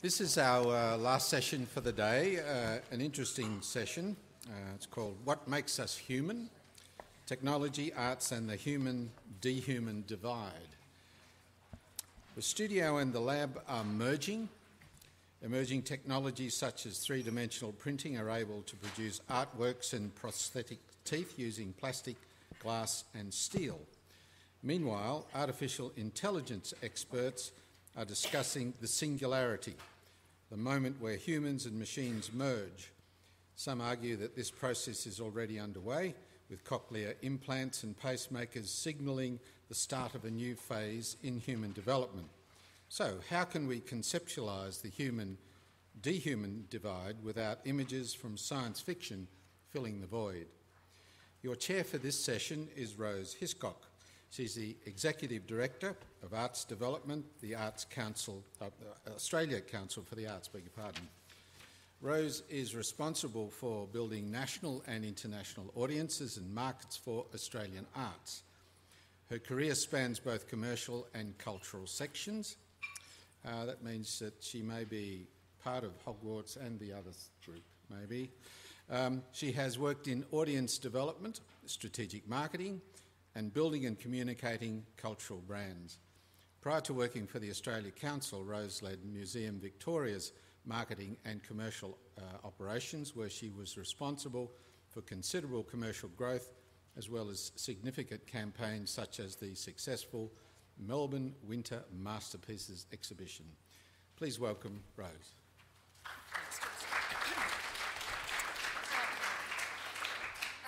This is our uh, last session for the day, uh, an interesting session. Uh, it's called What Makes Us Human Technology, Arts, and the Human Dehuman Divide. The studio and the lab are merging. Emerging technologies such as three dimensional printing are able to produce artworks and prosthetic teeth using plastic, glass, and steel. Meanwhile, artificial intelligence experts are discussing the singularity, the moment where humans and machines merge. Some argue that this process is already underway, with cochlear implants and pacemakers signalling the start of a new phase in human development. So, how can we conceptualise the human dehuman divide without images from science fiction filling the void? Your chair for this session is Rose Hiscock. She's the Executive Director of Arts Development, the Arts Council, uh, Australia Council for the Arts, beg your pardon. Rose is responsible for building national and international audiences and markets for Australian arts. Her career spans both commercial and cultural sections. Uh, that means that she may be part of Hogwarts and the other group, maybe. Um, she has worked in audience development, strategic marketing, and building and communicating cultural brands. Prior to working for the Australia Council, Rose led Museum Victoria's marketing and commercial uh, operations, where she was responsible for considerable commercial growth as well as significant campaigns such as the successful Melbourne Winter Masterpieces exhibition. Please welcome Rose.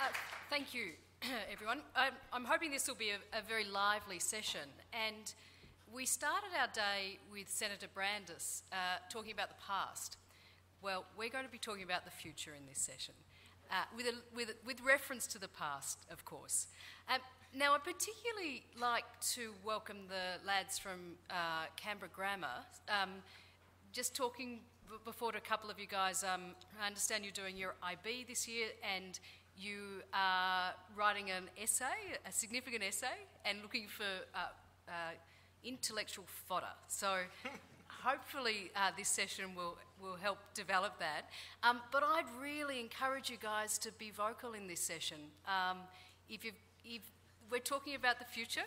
Uh, thank you. everyone. I'm, I'm, hoping this will be a, a, very lively session. And we started our day with Senator Brandis uh, talking about the past. Well, we're going to be talking about the future in this session, uh, with, a, with, with, reference to the past, of course. Um, now, I'd particularly like to welcome the lads from uh, Canberra Grammar. Um, just talking before to a couple of you guys, um, I understand you're doing your IB this year, and you are writing an essay, a significant essay, and looking for uh, uh, intellectual fodder. So hopefully uh, this session will, will help develop that. Um, but I'd really encourage you guys to be vocal in this session. Um, if, you if we're talking about the future,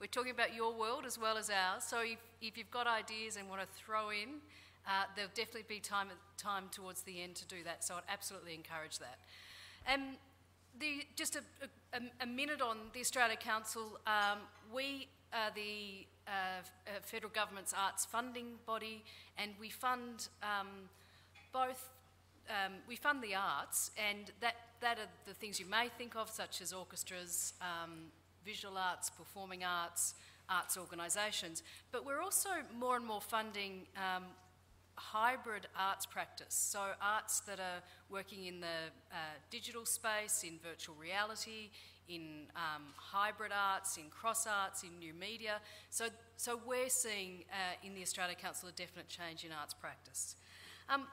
we're talking about your world as well as ours. So if, if you've got ideas and want to throw in, uh, there'll definitely be time, time towards the end to do that. So I'd absolutely encourage that. Um, the, just a, a, a, minute on the Australia Council. Um, we are the uh, uh, federal government's arts funding body, and we fund um, both. Um, we fund the arts, and that, that are the things you may think of, such as orchestras, um, visual arts, performing arts, arts organisations. But we're also more and more funding um, hybrid arts practice. So, arts that are working in the uh, digital space, in virtual reality, in um, hybrid arts, in cross arts, in new media. So, so we're seeing uh, in the Australia Council a definite change in arts practice. Um,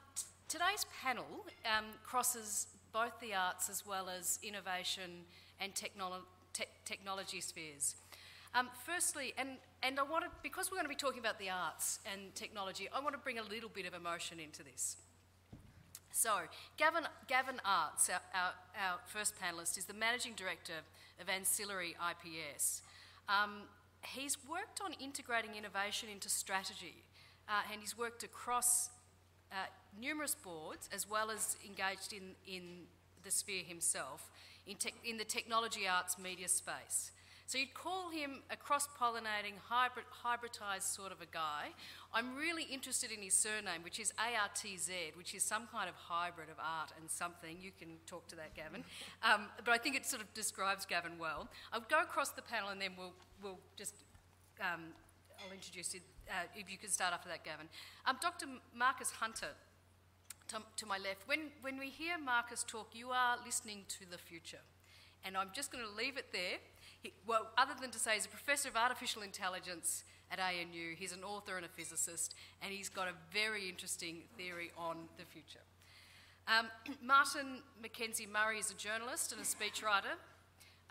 today's panel um, crosses both the arts as well as innovation and technolo- te- technology spheres. Um, firstly, and, and I want to, because we're going to be talking about the arts and technology, I want to bring a little bit of emotion into this. So, Gavin, Gavin Artz, our, our, our first panellist, is the Managing Director of Ancillary IPs. Um, he's worked on integrating innovation into strategy, uh, and he's worked across uh, numerous boards as well as engaged in, in the sphere himself in, in the technology arts media space. So you'd call him a cross pollinating, hybrid, hybridized sort of a guy. I'm really interested in his surname, which is ARTZ, which is some kind of hybrid of art and something. You can talk to that, Gavin. Um, but I think it sort of describes Gavin well. I'll go across the panel and then we'll, we'll just. Um, I'll introduce you, uh, if you could start after that, Gavin. Um, Dr. Marcus Hutter, to, to my left. When, when we hear Marcus talk, you are listening to the future. And I'm just going to leave it there well, other than to say he's a professor of artificial intelligence at ANU, he's an author and a physicist, and he's got a very interesting theory on the future. Um, Martin Mckenzie-Murray is a journalist and a speechwriter.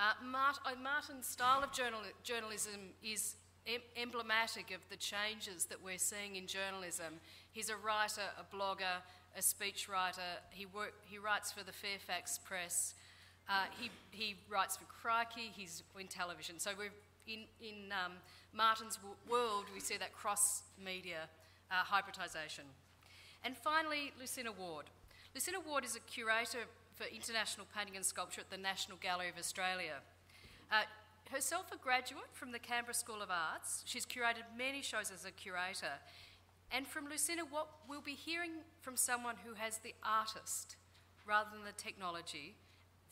Uh, Mart- uh, Martin's style of journal- journalism is em- emblematic of the changes that we're seeing in journalism. He's a writer, a blogger, a speechwriter. He, he writes for the Fairfax Press. Uh, he, he writes for Crikey. He's in television. So we're in, in um, Martin's world, we see that cross media uh, hybridisation. And finally, Lucinda Ward. Lucinda Ward is a curator for international painting and sculpture at the National Gallery of Australia. Uh, herself a graduate from the Canberra School of Arts, she's curated many shows as a curator. And from Lucinda, what we'll be hearing from someone who has the artist rather than the technology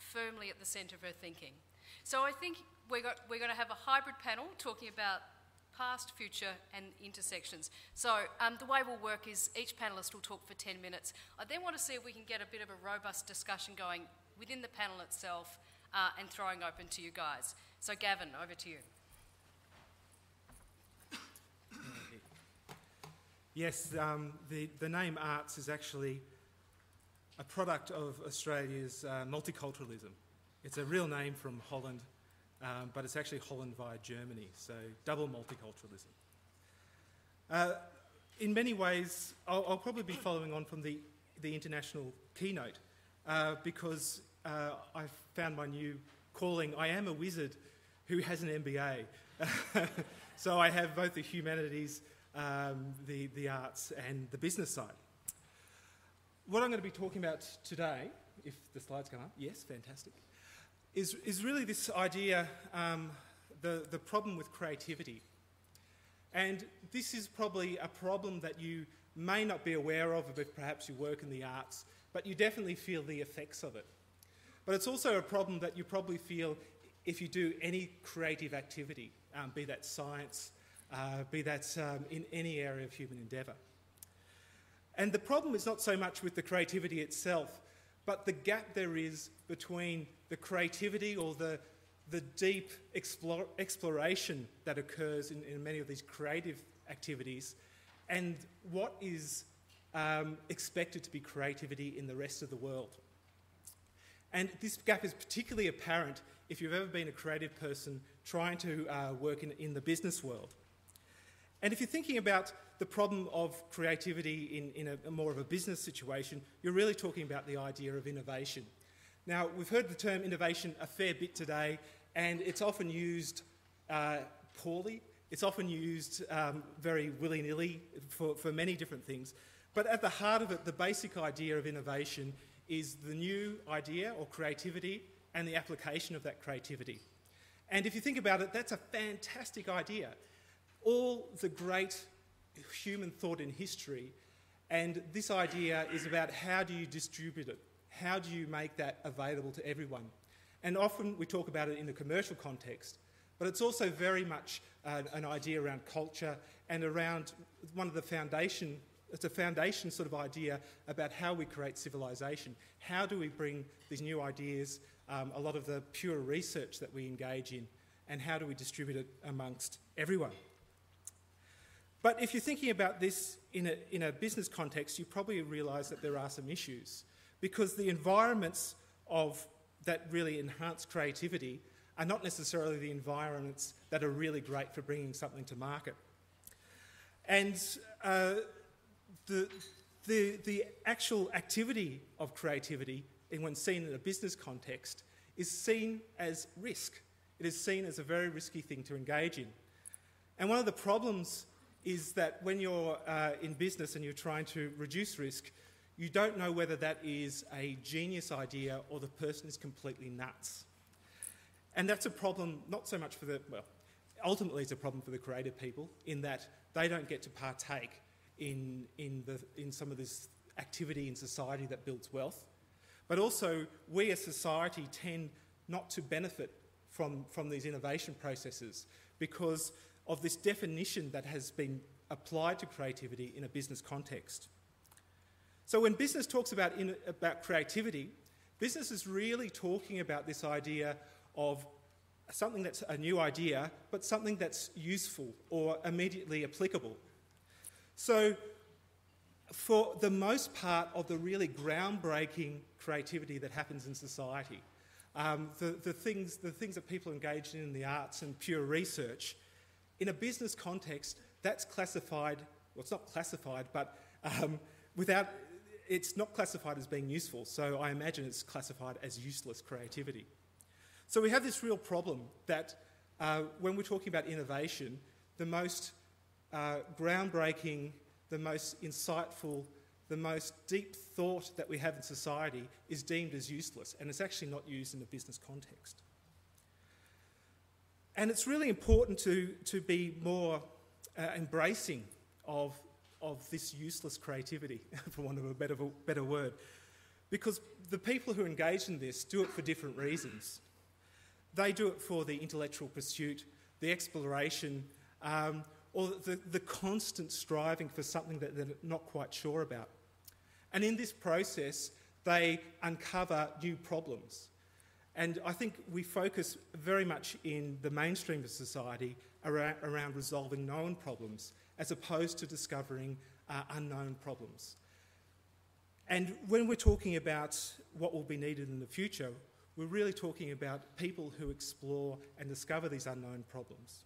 firmly at the centre of her thinking. So I think we're, got, we're going to have a hybrid panel talking about past, future, and intersections. So um, the way we'll work is each panellist will talk for 10 minutes. I then want to see if we can get a bit of a robust discussion going within the panel itself uh, and throwing open to you guys. So Gavin, over to you. Yes, um, the, the name Artz is actually a product of Australia's uh, multiculturalism. It's a real name from Holland, um, but it's actually Holland via Germany, so double multiculturalism. Uh, in many ways, I'll, I'll, probably be following on from the, the international keynote uh, because uh, I've found my new calling. I am a wizard who has an MBA. so I have both the humanities, um, the, the arts, and the business side. What I'm going to be talking about today, if the slides come up, yes, fantastic, is, is really this idea, um, the, the problem with creativity. And this is probably a problem that you may not be aware of if perhaps you work in the arts, but you definitely feel the effects of it. But it's also a problem that you probably feel if you do any creative activity, um, be that science, uh, be that um, in any area of human endeavour. And the problem is not so much with the creativity itself, but the gap there is between the creativity or the, the deep explore, exploration that occurs in, in, many of these creative activities and what is um, expected to be creativity in the rest of the world. And this gap is particularly apparent if you've ever been a creative person trying to uh, work in, in the business world. And if you're thinking about the problem of creativity in, in a, a, more of a business situation, you're really talking about the idea of innovation. Now, we've heard the term innovation a fair bit today, and it's often used uh, poorly. It's often used um, very willy nilly for, for many different things. But at the heart of it, the basic idea of innovation is the new idea or creativity and the application of that creativity. And if you think about it, that's a fantastic idea. All the great human thought in history, and this idea is about how do you distribute it? How do you make that available to everyone? And often we talk about it in a commercial context, but it's also very much uh, an idea around culture and around one of the foundation it's a foundation sort of idea about how we create civilization. How do we bring these new ideas, um, a lot of the pure research that we engage in, and how do we distribute it amongst everyone? But if you're thinking about this in a, in a business context, you probably realise that there are some issues because the environments of that really enhance creativity are not necessarily the environments that are really great for bringing something to market. And uh, the, the, the actual activity of creativity, when seen in a business context, is seen as risk. It is seen as a very risky thing to engage in. And one of the problems is that when you're uh, in business and you're trying to reduce risk, you don't know whether that is a genius idea or the person is completely nuts. And that's a problem not so much for the, well, ultimately it's a problem for the creative people in that they don't get to partake in, in, the, in some of this activity in society that builds wealth. But also, we as society tend not to benefit from, from these innovation processes because of this definition that has been applied to creativity in a business context. So, when business talks about, in, about creativity, business is really talking about this idea of something that's a new idea, but something that's useful or immediately applicable. So, for the most part of the really groundbreaking creativity that happens in society, um, the, the, things, the things that people engage in in the arts and pure research, in a business context, that's classified, well, it's not classified, but um, without, it's not classified as being useful. So I imagine it's classified as useless creativity. So we have this real problem that uh, when we're talking about innovation, the most uh, groundbreaking, the most insightful, the most deep thought that we have in society is deemed as useless, and it's actually not used in a business context. And it's really important to, to be more uh, embracing of, of this useless creativity, for want of a better, better word, because the people who engage in this do it for different reasons. They do it for the intellectual pursuit, the exploration, um, or the, the constant striving for something that they're not quite sure about. And in this process, they uncover new problems. And I think we focus very much in the mainstream of society around, around resolving known problems as opposed to discovering uh, unknown problems. And when we're talking about what will be needed in the future, we're really talking about people who explore and discover these unknown problems.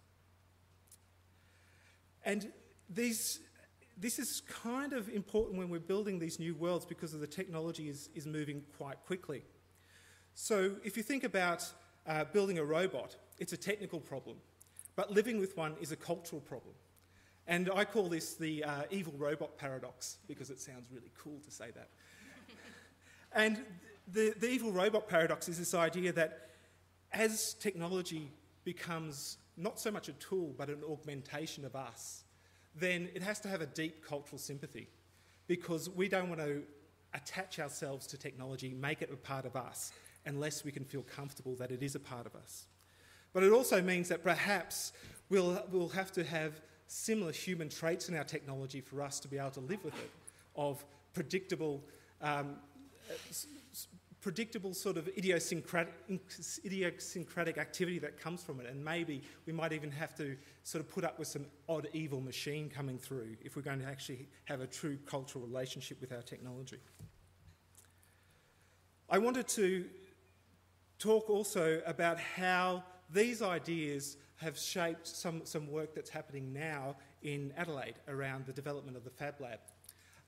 And these, this is kind of important when we're building these new worlds because the technology is, is moving quite quickly. So if you think about uh, building a robot, it's a technical problem, but living with one is a cultural problem. And I call this the uh, evil robot paradox because it sounds really cool to say that. and the, the evil robot paradox is this idea that as technology becomes not so much a tool but an augmentation of us, then it has to have a deep cultural sympathy because we don't want to attach ourselves to technology, make it a part of us, unless we can feel comfortable that it is a part of us. But it also means that perhaps we'll, we'll have to have similar human traits in our technology for us to be able to live with it, of predictable um, predictable sort of idiosyncratic, idiosyncratic activity that comes from it. And maybe we might even have to sort of put up with some odd evil machine coming through if we're going to actually have a true cultural relationship with our technology. I wanted to talk also about how these ideas have shaped some, some work that's happening now in Adelaide around the development of the Fab Lab.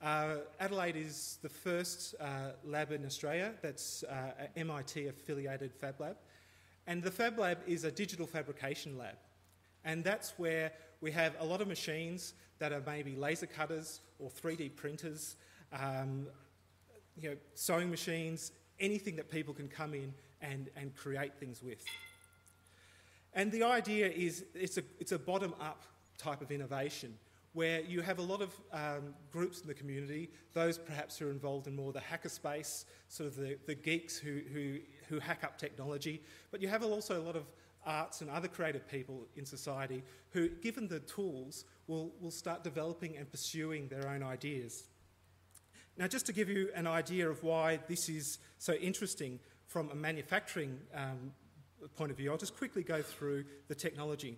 Uh, Adelaide is the first uh, lab in Australia that's uh, an MIT affiliated Fab Lab. And the Fab Lab is a digital fabrication lab. And that's where we have a lot of machines that are maybe laser cutters or 3D printers, um, you know, sewing machines, anything that people can come in and, and create things with. And the idea is it's a, it's a bottom up type of innovation where you have a lot of um, groups in the community, those perhaps who are involved in more the hacker space, sort of the, the geeks who, who, who hack up technology, but you have also a lot of arts and other creative people in society who, given the tools, will, will start developing and pursuing their own ideas. Now, just to give you an idea of why this is so interesting from a manufacturing um, point of view, I'll just quickly go through the technology.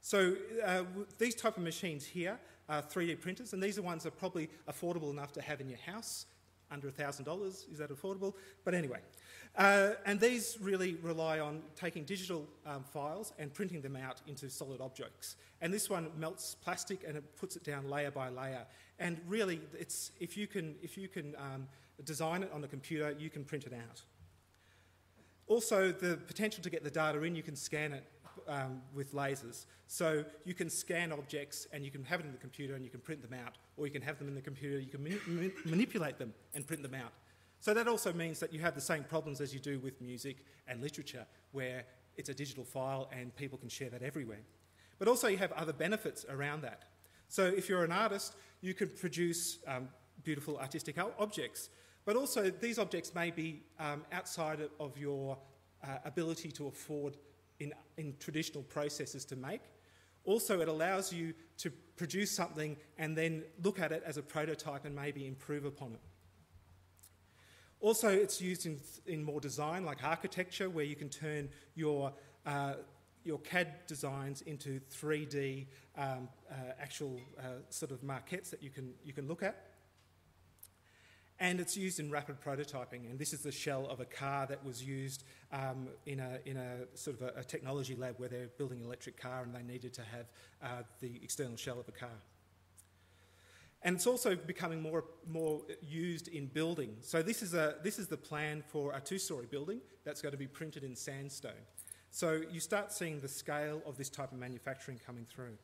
So uh, these type of machines here are 3D printers, and these are ones that are probably affordable enough to have in your house. Under $1,000, is that affordable? But anyway. Uh, and these really rely on taking digital um, files and printing them out into solid objects. And this one melts plastic and it puts it down layer by layer. And really, it's, if you can, if you can um, design it on a computer, you can print it out. Also, the potential to get the data in, you can scan it um, with lasers. So you can scan objects and you can have it in the computer and you can print them out, or you can have them in the computer, you can mani manipulate them and print them out. So that also means that you have the same problems as you do with music and literature, where it's a digital file and people can share that everywhere. But also you have other benefits around that. So if you're an artist, you can produce um, beautiful artistic objects. But also these objects may be um, outside of your uh, ability to afford in, in traditional processes to make. Also, it allows you to produce something and then look at it as a prototype and maybe improve upon it. Also, it's used in, in more design, like architecture, where you can turn your, uh, your CAD designs into 3D um, uh, actual uh, sort of maquettes that you can, you can look at. And it's used in rapid prototyping, and this is the shell of a car that was used um, in, a, in a sort of a, a, technology lab where they're building an electric car and they needed to have uh, the external shell of a car. And it's also becoming more, more used in building. So this is, a, this is the plan for a two-storey building that's going to be printed in sandstone. So you start seeing the scale of this type of manufacturing coming through.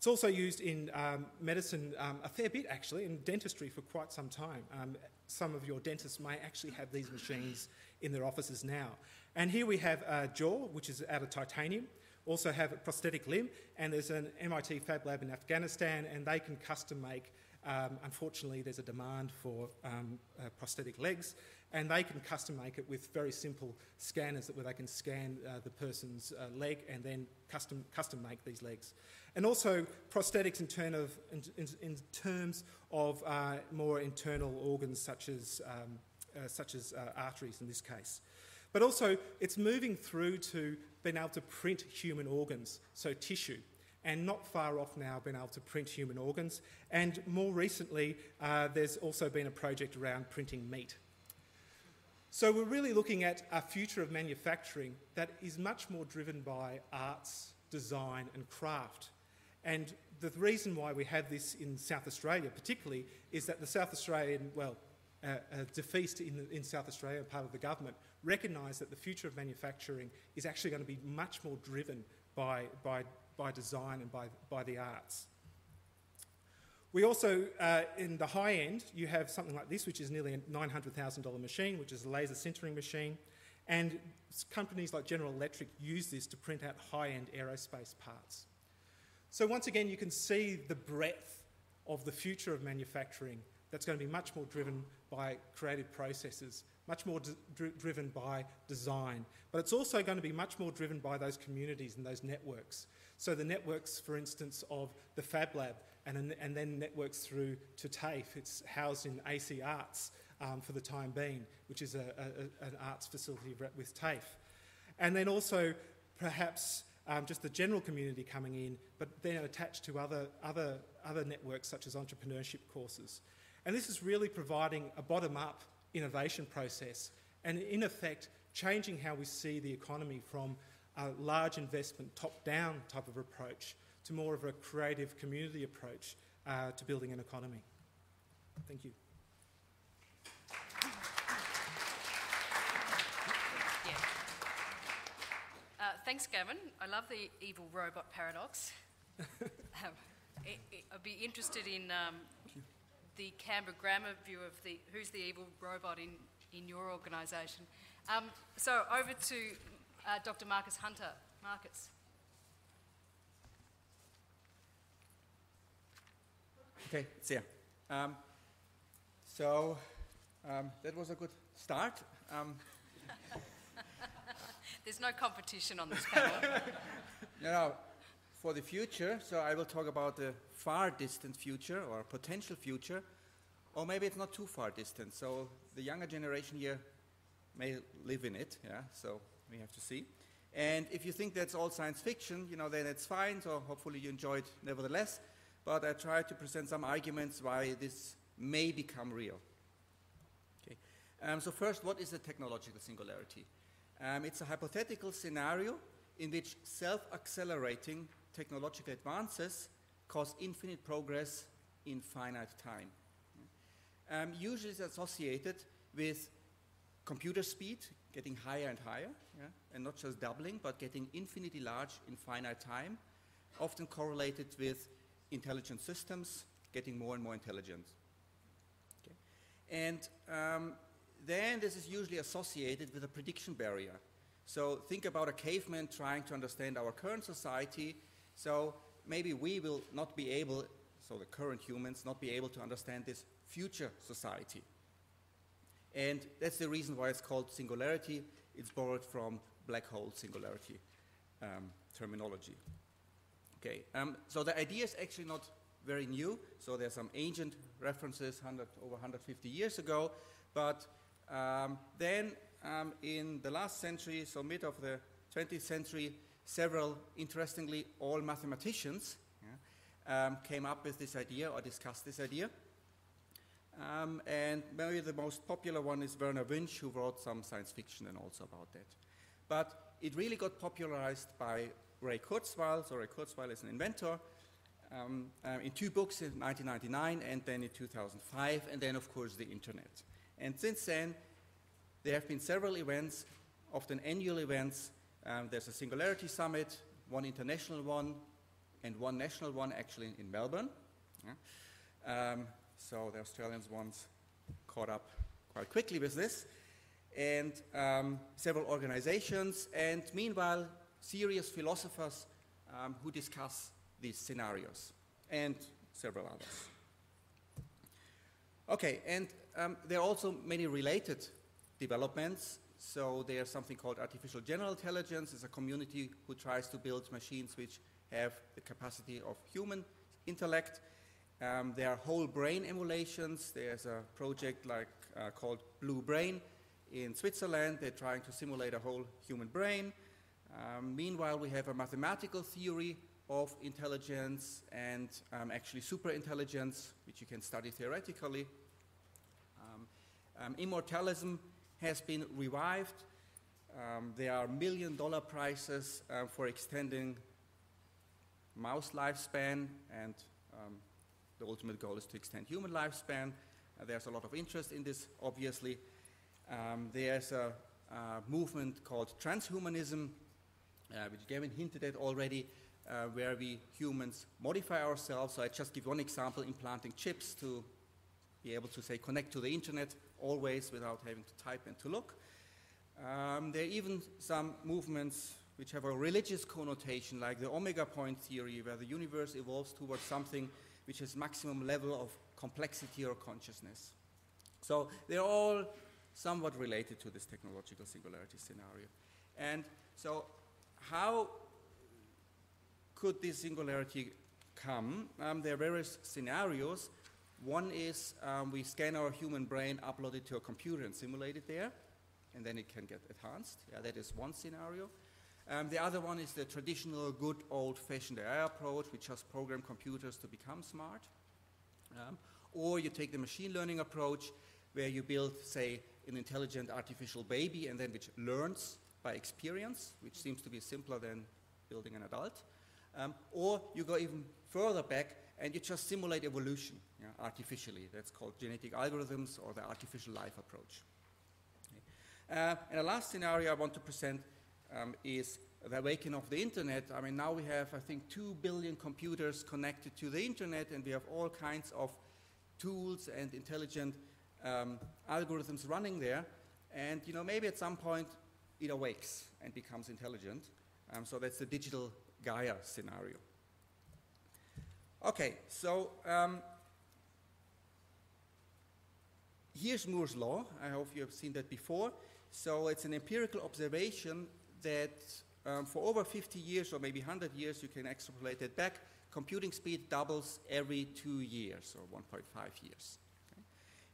It's also used in um, medicine um, a fair bit, actually, in dentistry for quite some time. Um, some of your dentists may actually have these machines in their offices now. And here we have a jaw, which is out of titanium. Also have a prosthetic limb, and there's an MIT Fab Lab in Afghanistan, and they can custom make. Um, unfortunately, there's a demand for um, uh, prosthetic legs, and they can custom make it with very simple scanners that where they can scan uh, the person's uh, leg and then custom custom make these legs, and also prosthetics in, of, in, in, in terms of uh, more internal organs such as um, uh, such as uh, arteries in this case. But also, it's moving through to being able to print human organs, so tissue and not far off now being able to print human organs. And more recently, uh, there's also been a project around printing meat. So we're really looking at a future of manufacturing that is much more driven by arts, design, and craft. And the reason why we have this in South Australia, particularly, is that the South Australian, well, uh, uh, in, in South Australia, part of the government, recognise that the future of manufacturing is actually going to be much more driven by, by, by design and by, by the arts. We also, uh, in the high end, you have something like this, which is nearly a $900,000 machine, which is a laser sintering machine. And companies like General Electric use this to print out high end aerospace parts. So, once again, you can see the breadth of the future of manufacturing that's going to be much more driven by creative processes, much more driven by design. But it's also going to be much more driven by those communities and those networks. So, the networks, for instance, of the Fab Lab and, and then networks through to TAFE. It's housed in AC Arts um, for the time being, which is a, a, an arts facility with TAFE. And then also perhaps um, just the general community coming in, but then attached to other, other, other networks such as entrepreneurship courses. And this is really providing a bottom up innovation process and, in effect, changing how we see the economy from a large investment, top down type of approach to more of a creative community approach uh, to building an economy. Thank you. Yeah. Uh, thanks, Gavin. I love the evil robot paradox. um, it, it, I'd be interested in um, the Canberra Grammar view of the who's the evil robot in, in your organisation. Um, so over to uh, Dr. Marcus Hutter. Marcus. Okay, it's here. Um, so um, that was a good start. There's no competition on this panel. you know, for the future, so I will talk about the far distant future or potential future, or maybe it's not too far distant. So the younger generation here may live in it, yeah, so we have to see. And if you think that's all science fiction, you know, then it's fine, so hopefully you enjoyed nevertheless but I try to present some arguments why this may become real. Okay. Um, so first, what is a technological singularity? Um, it's a hypothetical scenario in which self-accelerating technological advances cause infinite progress in finite time. Um, usually it's associated with computer speed getting higher and higher, yeah? and not just doubling, but getting infinitely large in finite time, often correlated with intelligent systems getting more and more intelligent. Okay. And um, then this is usually associated with a prediction barrier. So think about a caveman trying to understand our current society. So maybe we will not be able, so the current humans, not be able to understand this future society. And that's the reason why it's called singularity. It's borrowed from black hole singularity um, terminology. Okay, um, so the idea is actually not very new. So there's some ancient references 100, over 150 years ago. But um, then um, in the last century, so mid of the 20th century, several, interestingly, all mathematicians yeah, um, came up with this idea or discussed this idea. Um, and maybe the most popular one is Vernor Vinge, who wrote some science fiction and also about that. But it really got popularized by Ray Kurzweil. So Ray Kurzweil is an inventor um, uh, in two books in 1999 and then in 2005, and then of course the internet. And since then, there have been several events, often annual events. Um, there's a Singularity Summit, one international one, and one national one actually in Melbourne. Yeah. Um, so the Australians ones caught up quite quickly with this. And um, several organizations, and meanwhile, serious philosophers um, who discuss these scenarios, and several others. Okay, and um, there are also many related developments. So there's something called artificial general intelligence. It's a community who tries to build machines which have the capacity of human intellect. Um, there are whole brain emulations. There's a project like uh, called Blue Brain in Switzerland. They're trying to simulate a whole human brain. Um, meanwhile, we have a mathematical theory of intelligence and um, actually superintelligence, which you can study theoretically. Um, um, immortalism has been revived. Um, there are million dollar prices uh, for extending mouse lifespan, and um, the ultimate goal is to extend human lifespan. Uh, there's a lot of interest in this, obviously. Um, there's a, a, movement called transhumanism, uh, which Gavin hinted at already, uh, where we humans modify ourselves. So I just give one example, implanting chips to be able to say connect to the internet always without having to type and to look. Um, there are even some movements which have a religious connotation, like the omega point theory, where the universe evolves towards something which has maximum level of complexity or consciousness. So they're all somewhat related to this technological singularity scenario. And so how could this singularity come? Um, there are various scenarios. One is um, we scan our human brain, upload it to a computer, and simulate it there, and then it can get enhanced. Yeah, that is one scenario. Um, the other one is the traditional, good, old-fashioned AI approach, which just program computers to become smart. Um, or you take the machine learning approach, where you build, say, an intelligent artificial baby, and then which learns by experience, which seems to be simpler than building an adult. Um, or you go even further back and you just simulate evolution yeah, artificially. That's called genetic algorithms or the artificial life approach. Okay. Uh, and the last scenario I want to present um, is the awakening of the internet. I mean, now we have, I think, 2 billion computers connected to the internet, and we have all kinds of tools and intelligent um, algorithms running there. And, you know, maybe at some point it awakes and becomes intelligent. Um, so that's the digital Gaia scenario. Okay, so um, here's Moore's law. I hope you have seen that before. So it's an empirical observation that um, for over 50 years or maybe 100 years, you can extrapolate it back. Computing speed doubles every two years or 1.5 years. Okay?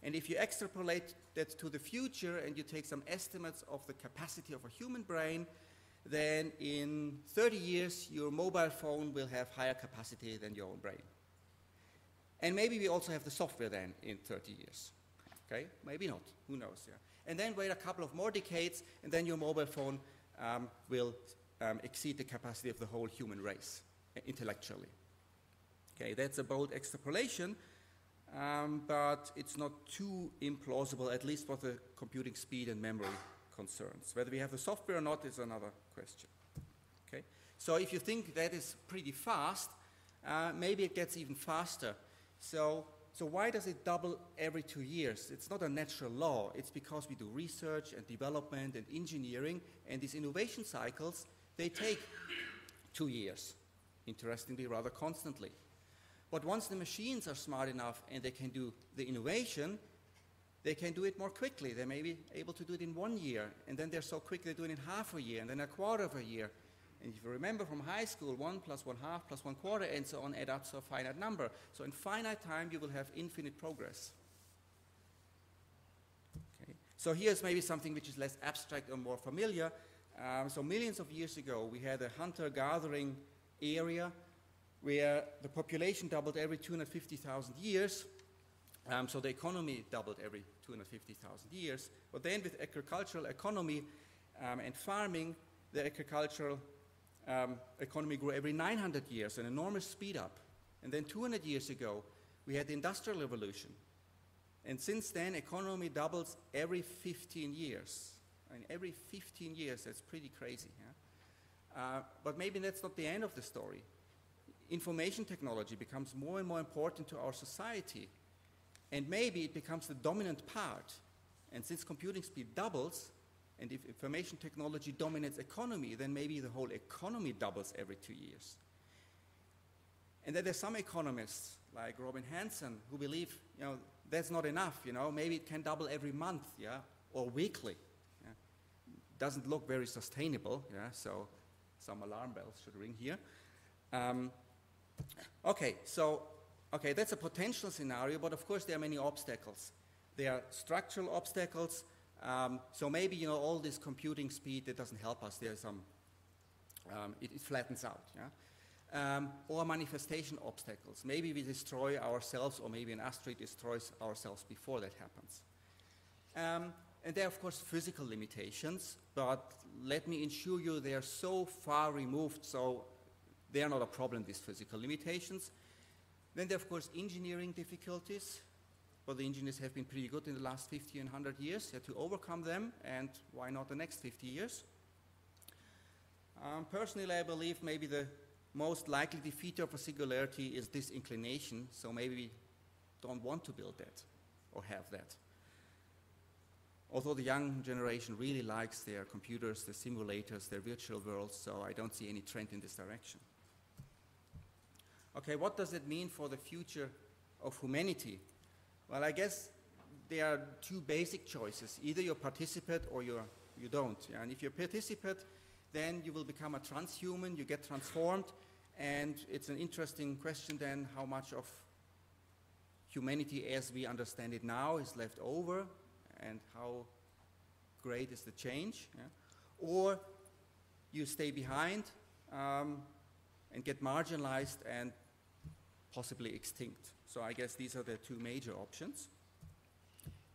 And if you extrapolate that to the future and you take some estimates of the capacity of a human brain, then in 30 years, your mobile phone will have higher capacity than your own brain. And maybe we also have the software then in 30 years. Okay? Maybe not. Who knows? Yeah. And then wait a couple of more decades, and then your mobile phone um, will um, exceed the capacity of the whole human race intellectually. Okay, that's a bold extrapolation, um, but it's not too implausible, at least for the computing speed and memory concerns. Whether we have the software or not is another question. Okay? So if you think that is pretty fast, uh, maybe it gets even faster. So, so why does it double every two years? It's not a natural law. It's because we do research and development and engineering, and these innovation cycles, they take two years, interestingly, rather constantly. But once the machines are smart enough and they can do the innovation, they can do it more quickly. They may be able to do it in one year, and then they're so quick they do it in half a year, and then a quarter of a year. And if you remember from high school, one plus one half plus one quarter, and so on, add up to a finite number. So in finite time, you will have infinite progress. Okay. So here's maybe something which is less abstract or more familiar. Um, so millions of years ago, we had a hunter-gathering area where the population doubled every 250,000 years, Um, so the economy doubled every 250,000 years. But then with agricultural economy um, and farming, the agricultural um, economy grew every 900 years, an enormous speed up. And then 200 years ago, we had the Industrial Revolution. And since then, economy doubles every 15 years. Mean, every 15 years, that's pretty crazy. Yeah? Uh, but maybe that's not the end of the story. Information technology becomes more and more important to our society. And maybe it becomes the dominant part. And since computing speed doubles, and if information technology dominates economy, then maybe the whole economy doubles every two years. And then there's some economists, like Robin Hanson, who believe, you know, that's not enough, you know, maybe it can double every month, yeah, or weekly. Yeah. Doesn't look very sustainable, yeah, so some alarm bells should ring here. Um, okay, so, okay, that's a potential scenario, but of course there are many obstacles. There are structural obstacles, um, so maybe, you know, all this computing speed, that doesn't help us. There's some, um, it, it, flattens out, yeah? Um, or manifestation obstacles. Maybe we destroy ourselves, or maybe an asteroid destroys ourselves before that happens. Um, and there are, of course, physical limitations, but let me assure you they are so far removed, so they are not a problem, these physical limitations. Then there are, of course, engineering difficulties but the engineers have been pretty good in the last 50 and 100 years to overcome them, and why not the next 50 years? Um, personally, I believe maybe the most likely defeater of a singularity is disinclination, so maybe we don't want to build that or have that. Although the young generation really likes their computers, their simulators, their virtual worlds, so I don't see any trend in this direction. Okay, what does it mean for the future of humanity? Well, I guess there are two basic choices. Either you participate or you you don't. Yeah? And if you participate, then you will become a transhuman, you get transformed, and it's an interesting question then how much of humanity as we understand it now is left over, and how great is the change. Yeah? Or you stay behind um, and get marginalized and possibly extinct. So I guess these are the two major options.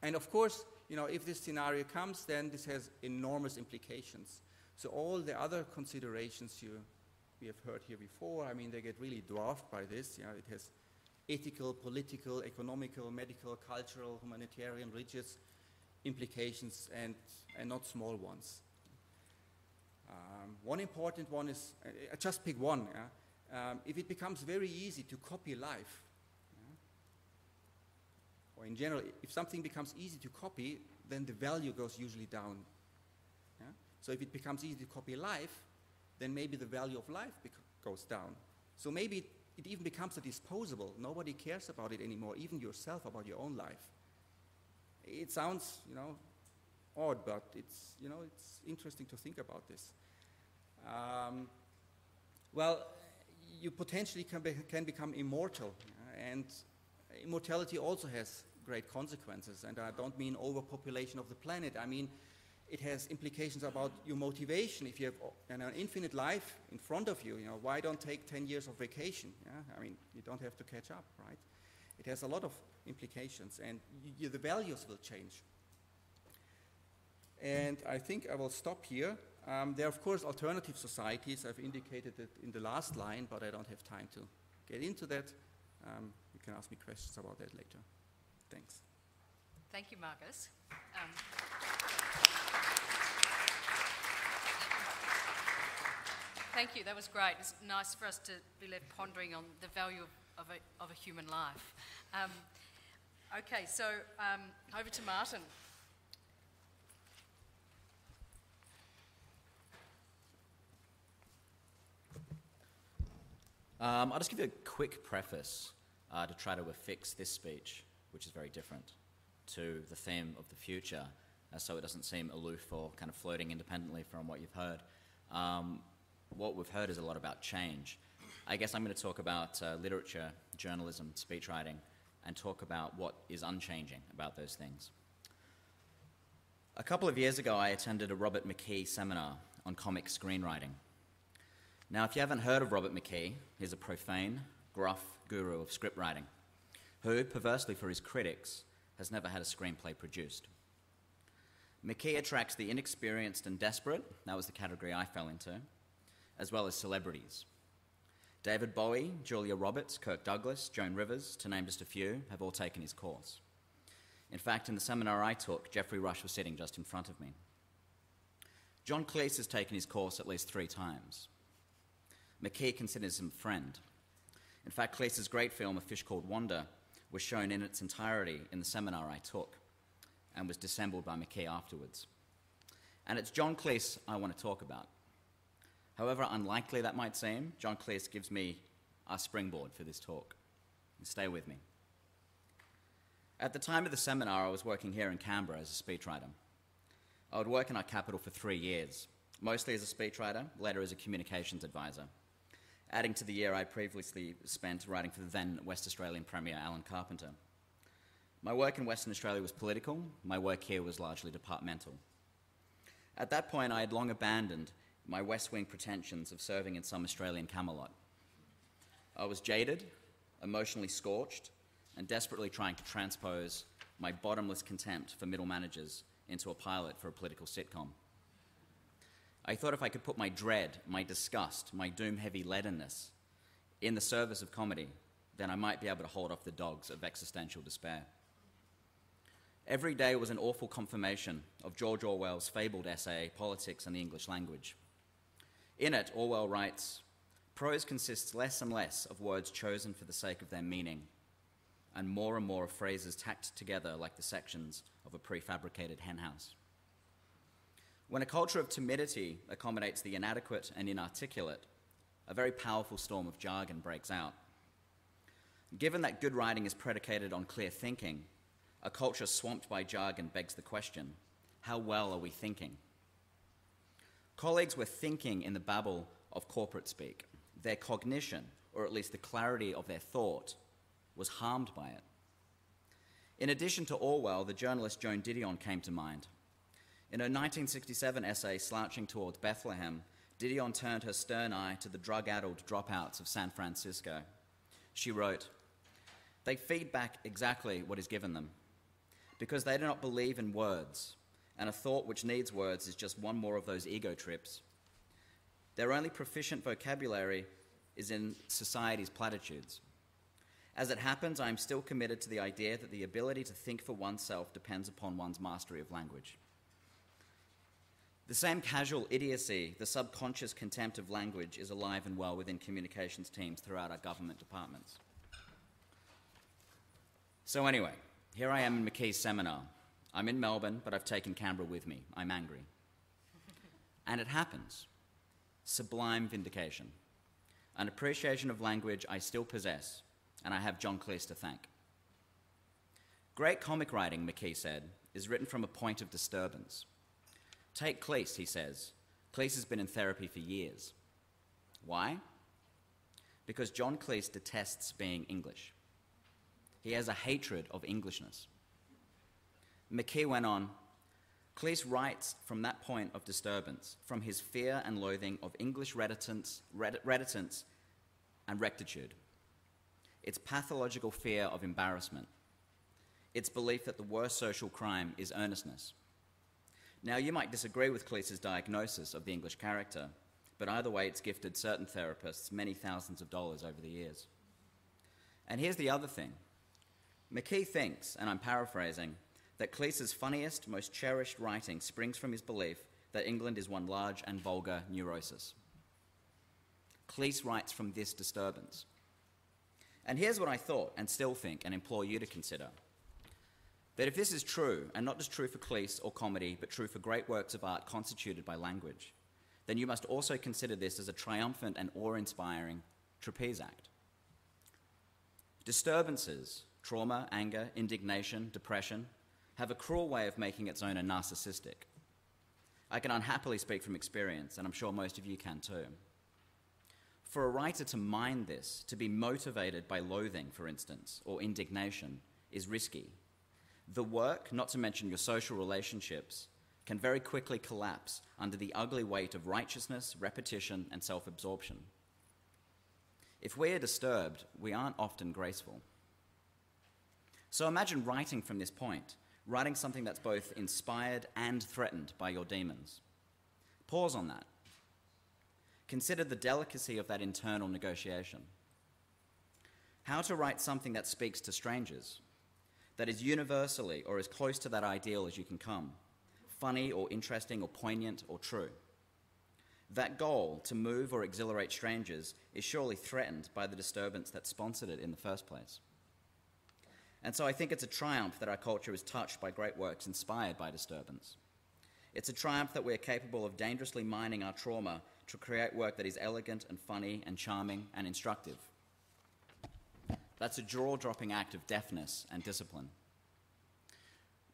And of course, you know, if this scenario comes, then this has enormous implications. So all the other considerations you, we have heard here before, I mean, they get really dwarfed by this. You know, it has ethical, political, economical, medical, cultural, humanitarian, religious implications, and, and not small ones. Um, one important one is, uh, just pick one. Yeah? Um, if it becomes very easy to copy life, or in general, if something becomes easy to copy, then the value goes usually down. Yeah? So if it becomes easy to copy life, then maybe the value of life goes down. So maybe it, it even becomes a disposable. Nobody cares about it anymore, even yourself, about your own life. It sounds, you know, odd, but it's, you know, it's interesting to think about this. Um, well, you potentially can, be, can become immortal, and immortality also has great consequences. And I don't mean overpopulation of the planet. I mean, it has implications about your motivation. If you have know, an infinite life in front of you, you know, why don't take 10 years of vacation? Yeah? I mean, you don't have to catch up, right? It has a lot of implications, and you, the values will change. And I think I will stop here. Um, there are, of course, alternative societies. I've indicated it in the last line, but I don't have time to get into that. Um, you can ask me questions about that later. Thanks. Thank you, Marcus. Um, thank you, that was great. It's nice for us to be left pondering on the value of, of, a, of a, human life. Um, okay, so um, over to Martin. Um, I'll just give you a quick preface uh, to try to affix this speech which is very different to the theme of the future, uh, so it doesn't seem aloof or kind of floating independently from what you've heard. Um, what we've heard is a lot about change. I guess I'm going to talk about uh, literature, journalism, speechwriting, and talk about what is unchanging about those things. A couple of years ago, I attended a Robert McKee seminar on comic screenwriting. Now, if you haven't heard of Robert McKee, he's a profane, gruff guru of script writing. who, perversely for his critics, has never had a screenplay produced. McKee attracts the inexperienced and desperate, that was the category I fell into, as well as celebrities. David Bowie, Julia Roberts, Kirk Douglas, Joan Rivers, to name just a few, have all taken his course. In fact, in the seminar I took, Geoffrey Rush was sitting just in front of me. John Cleese has taken his course at least three times. McKee considers him a friend. In fact, Cleese's great film, A Fish Called Wanda, was shown in its entirety in the seminar I took and was dissembled by McKee afterwards. And it's John Cleese I want to talk about. However unlikely that might seem, John Cleese gives me a springboard for this talk. And Stay with me. At the time of the seminar, I was working here in Canberra as a speechwriter. I would work in our capital for three years, mostly as a speechwriter, later as a communications advisor, adding to the year I previously spent writing for the then West Australian Premier Alan Carpenter. My work in Western Australia was political, my work here was largely departmental. At that point, I had long abandoned my West Wing pretensions of serving in some Australian Camelot. I was jaded, emotionally scorched, and desperately trying to transpose my bottomless contempt for middle managers into a pilot for a political sitcom. I thought if I could put my dread, my disgust, my doom heavy leadenness in the service of comedy, then I might be able to hold off the dogs of existential despair. Every day was an awful confirmation of George Orwell's fabled essay, Politics and the English Language. In it, Orwell writes Prose consists less and less of words chosen for the sake of their meaning, and more and more of phrases tacked together like the sections of a prefabricated henhouse. When a culture of timidity accommodates the inadequate and inarticulate, a very powerful storm of jargon breaks out. Given that good writing is predicated on clear thinking, a culture swamped by jargon begs the question how well are we thinking? Colleagues were thinking in the babble of corporate speak. Their cognition, or at least the clarity of their thought, was harmed by it. In addition to Orwell, the journalist Joan Didion came to mind. In her 1967 essay, Slouching Towards Bethlehem, Didion turned her stern eye to the drug addled dropouts of San Francisco. She wrote, They feed back exactly what is given them because they do not believe in words, and a thought which needs words is just one more of those ego trips. Their only proficient vocabulary is in society's platitudes. As it happens, I am still committed to the idea that the ability to think for oneself depends upon one's mastery of language. The same casual idiocy, the subconscious contempt of language, is alive and well within communications teams throughout our government departments. So, anyway, here I am in McKee's seminar. I'm in Melbourne, but I've taken Canberra with me. I'm angry. And it happens. Sublime vindication. An appreciation of language I still possess, and I have John Cleese to thank. Great comic writing, McKee said, is written from a point of disturbance. Take Cleese, he says. Cleese has been in therapy for years. Why? Because John Cleese detests being English. He has a hatred of Englishness. McKee went on Cleese writes from that point of disturbance, from his fear and loathing of English reticence, reticence and rectitude. Its pathological fear of embarrassment. Its belief that the worst social crime is earnestness. Now, you might disagree with Cleese's diagnosis of the English character, but either way, it's gifted certain therapists many thousands of dollars over the years. And here's the other thing McKee thinks, and I'm paraphrasing, that Cleese's funniest, most cherished writing springs from his belief that England is one large and vulgar neurosis. Cleese writes from this disturbance. And here's what I thought, and still think, and implore you to consider that if this is true, and not just true for Cleese or comedy, but true for great works of art constituted by language, then you must also consider this as a triumphant and awe inspiring trapeze act. Disturbances, trauma, anger, indignation, depression, have a cruel way of making its owner narcissistic. I can unhappily speak from experience, and I'm sure most of you can too. For a writer to mind this, to be motivated by loathing, for instance, or indignation, is risky. The work, not to mention your social relationships, can very quickly collapse under the ugly weight of righteousness, repetition, and self absorption. If we are disturbed, we aren't often graceful. So imagine writing from this point, writing something that's both inspired and threatened by your demons. Pause on that. Consider the delicacy of that internal negotiation. How to write something that speaks to strangers, that is universally or as close to that ideal as you can come, funny or interesting or poignant or true. That goal, to move or exhilarate strangers, is surely threatened by the disturbance that sponsored it in the first place. And so I think it's a triumph that our culture is touched by great works inspired by disturbance. It's a triumph that we're capable of dangerously mining our trauma to create work that is elegant and funny and charming and instructive. That's a jaw dropping act of deafness and discipline.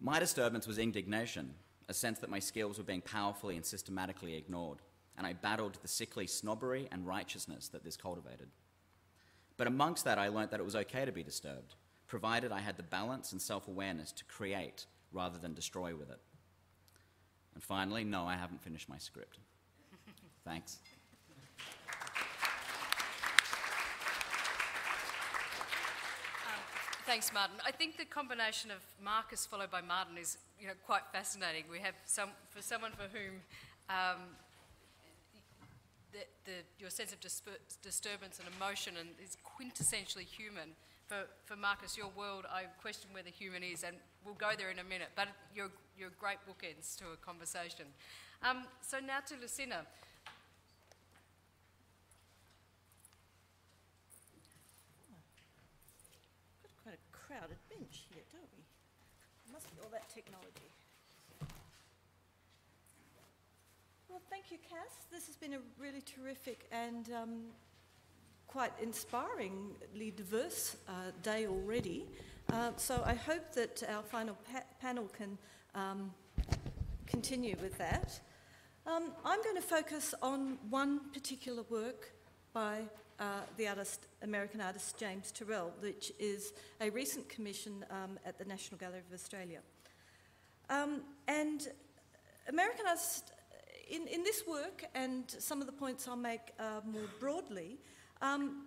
My disturbance was indignation, a sense that my skills were being powerfully and systematically ignored, and I battled the sickly snobbery and righteousness that this cultivated. But amongst that, I learnt that it was okay to be disturbed, provided I had the balance and self awareness to create rather than destroy with it. And finally, no, I haven't finished my script. Thanks. Thanks, Martin. I think the combination of Marcus followed by Martin is, you know, quite fascinating. We have some for someone for whom um, the, the, your sense of disturbance and emotion and is quintessentially human. For, for Marcus, your world, I question where the human is, and we'll go there in a minute. But you're, you're great bookends to a conversation. Um, so now to Lucinda. quite a crowded bench here, don't we? Must be all that technology. Well, thank you, Cass. This has been a really terrific and um, quite inspiringly diverse uh, day already. Uh, so I hope that our final pa- panel can um, continue with that. Um, I'm going to focus on one particular work by uh, the artist, American artist James Turrell, which is a recent commission um, at the National Gallery of Australia. Um, and American artist, in, in this work, and some of the points I'll make uh, more broadly, um,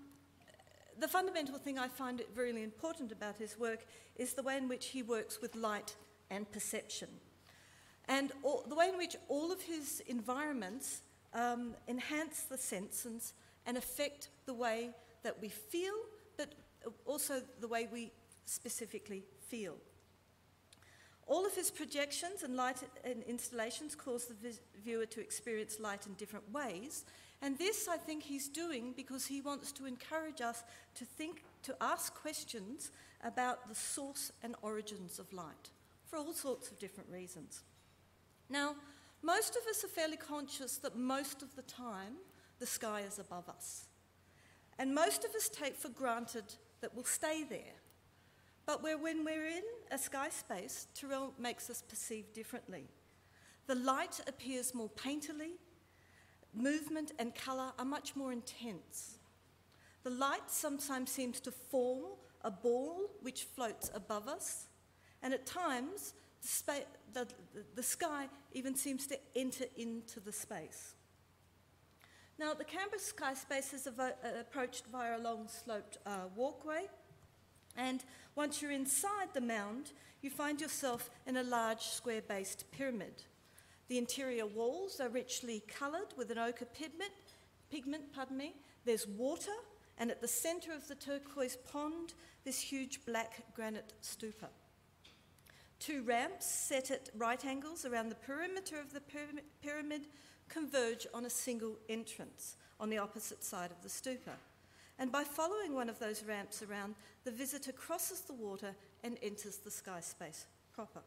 the fundamental thing I find it really important about his work is the way in which he works with light and perception. And all, the way in which all of his environments um, enhance the senses and affect the way that we feel, but also the way we specifically feel. All of his projections and light and installations cause the viewer to experience light in different ways. And this, I think, he's doing because he wants to encourage us to think, to ask questions about the source and origins of light for all sorts of different reasons. Now, most of us are fairly conscious that most of the time the sky is above us. And most of us take for granted that we'll stay there. But where when we're in a sky space, Turrell makes us perceive differently. The light appears more painterly, movement and colour are much more intense. The light sometimes seems to form a ball which floats above us, and at times the, the, the, sky even seems to enter into the space. Now, the Canberra Sky Space is uh, approached via a long sloped uh, walkway, and once you're inside the mound, you find yourself in a large square based pyramid. The interior walls are richly coloured with an ochre pigment, pigment pardon me. There's water, and at the centre of the turquoise pond, this huge black granite stupa. Two ramps set at right angles around the perimeter of the pyramid converge on a single entrance on the opposite side of the stupa. And by following one of those ramps around, the visitor crosses the water and enters the sky space proper.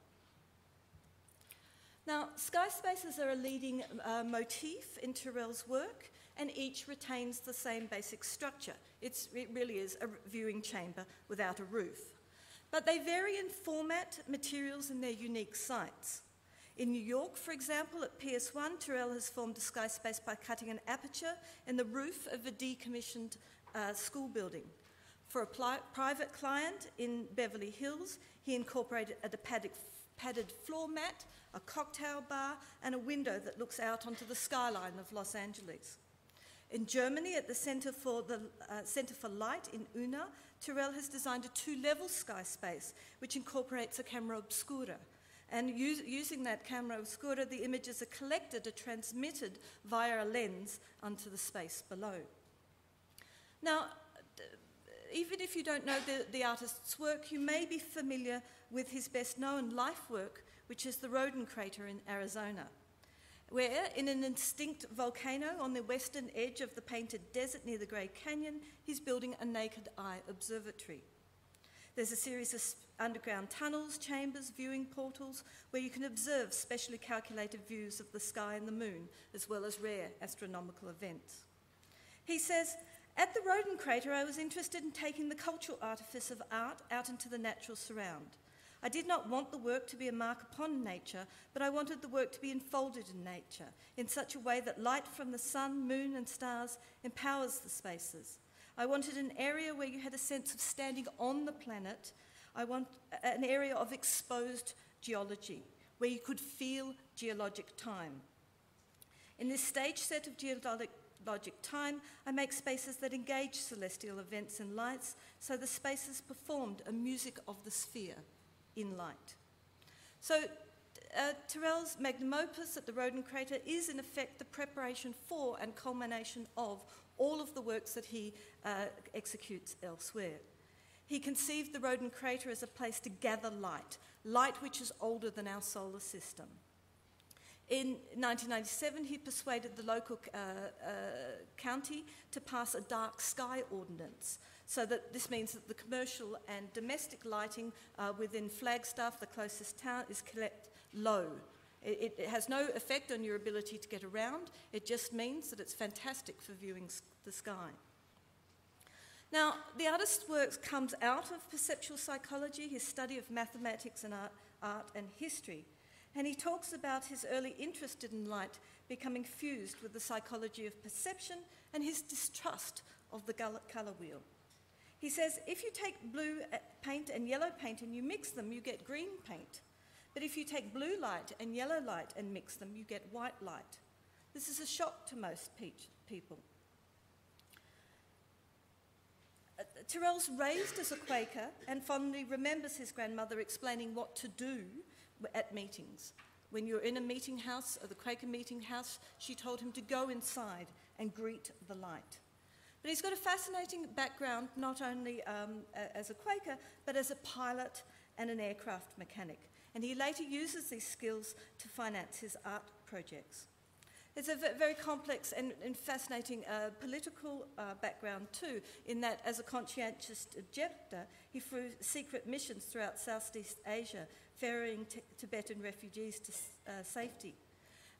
Now, sky spaces are a leading uh, motif in Turrell's work, and each retains the same basic structure. It's, it really is a viewing chamber without a roof. But they vary in format, materials, and their unique sites. In New York, for example, at PS1, Turrell has formed a sky space by cutting an aperture in the roof of a decommissioned uh, school building. For a pli- private client in Beverly Hills, he incorporated a padded, padded floor mat, a cocktail bar, and a window that looks out onto the skyline of Los Angeles. In Germany, at the Center for, the, uh, Center for Light in Unna, Turrell has designed a two level sky space which incorporates a camera obscura. And us- using that camera obscura, the images are collected, are transmitted via a lens onto the space below. Now, even if you don't know the, the artist's work, you may be familiar with his best known life work, which is the Roden crater in Arizona, where, in an extinct volcano on the western edge of the painted desert near the Grey Canyon, he's building a naked eye observatory. There's a series of underground tunnels, chambers, viewing portals where you can observe specially calculated views of the sky and the moon, as well as rare astronomical events. He says, At the Roden crater, I was interested in taking the cultural artifice of art out into the natural surround. I did not want the work to be a mark upon nature, but I wanted the work to be enfolded in nature in such a way that light from the sun, moon, and stars empowers the spaces. I wanted an area where you had a sense of standing on the planet. I want an area of exposed geology, where you could feel geologic time. In this stage set of geologic logic time, I make spaces that engage celestial events and lights, so the spaces performed a music of the sphere in light. So, uh, Turrell's magnum opus at the Roden crater is, in effect, the preparation for and culmination of all of the works that he uh, executes elsewhere. He conceived the Roden crater as a place to gather light, light which is older than our solar system. In 1997, he persuaded the local uh, uh, county to pass a dark sky ordinance. So that this means that the commercial and domestic lighting uh, within Flagstaff, the closest town, is kept low. It, it has no effect on your ability to get around. It just means that it's fantastic for viewing the sky. Now, the artist's work comes out of perceptual psychology, his study of mathematics and art, art and history. And he talks about his early interest in light becoming fused with the psychology of perception and his distrust of the colour wheel. He says if you take blue uh, paint and yellow paint and you mix them, you get green paint. But if you take blue light and yellow light and mix them, you get white light. This is a shock to most pe- people. Uh, Turrell's raised as a Quaker and fondly remembers his grandmother explaining what to do at meetings. When you're in a meeting house, or the Quaker meeting house, she told him to go inside and greet the light. But he's got a fascinating background, not only um, as a Quaker, but as a pilot and an aircraft mechanic. And he later uses these skills to finance his art projects. It's a very complex and, and fascinating uh, political uh, background, too, in that as a conscientious objector, he flew secret missions throughout Southeast Asia, ferrying Tibetan refugees to uh, safety.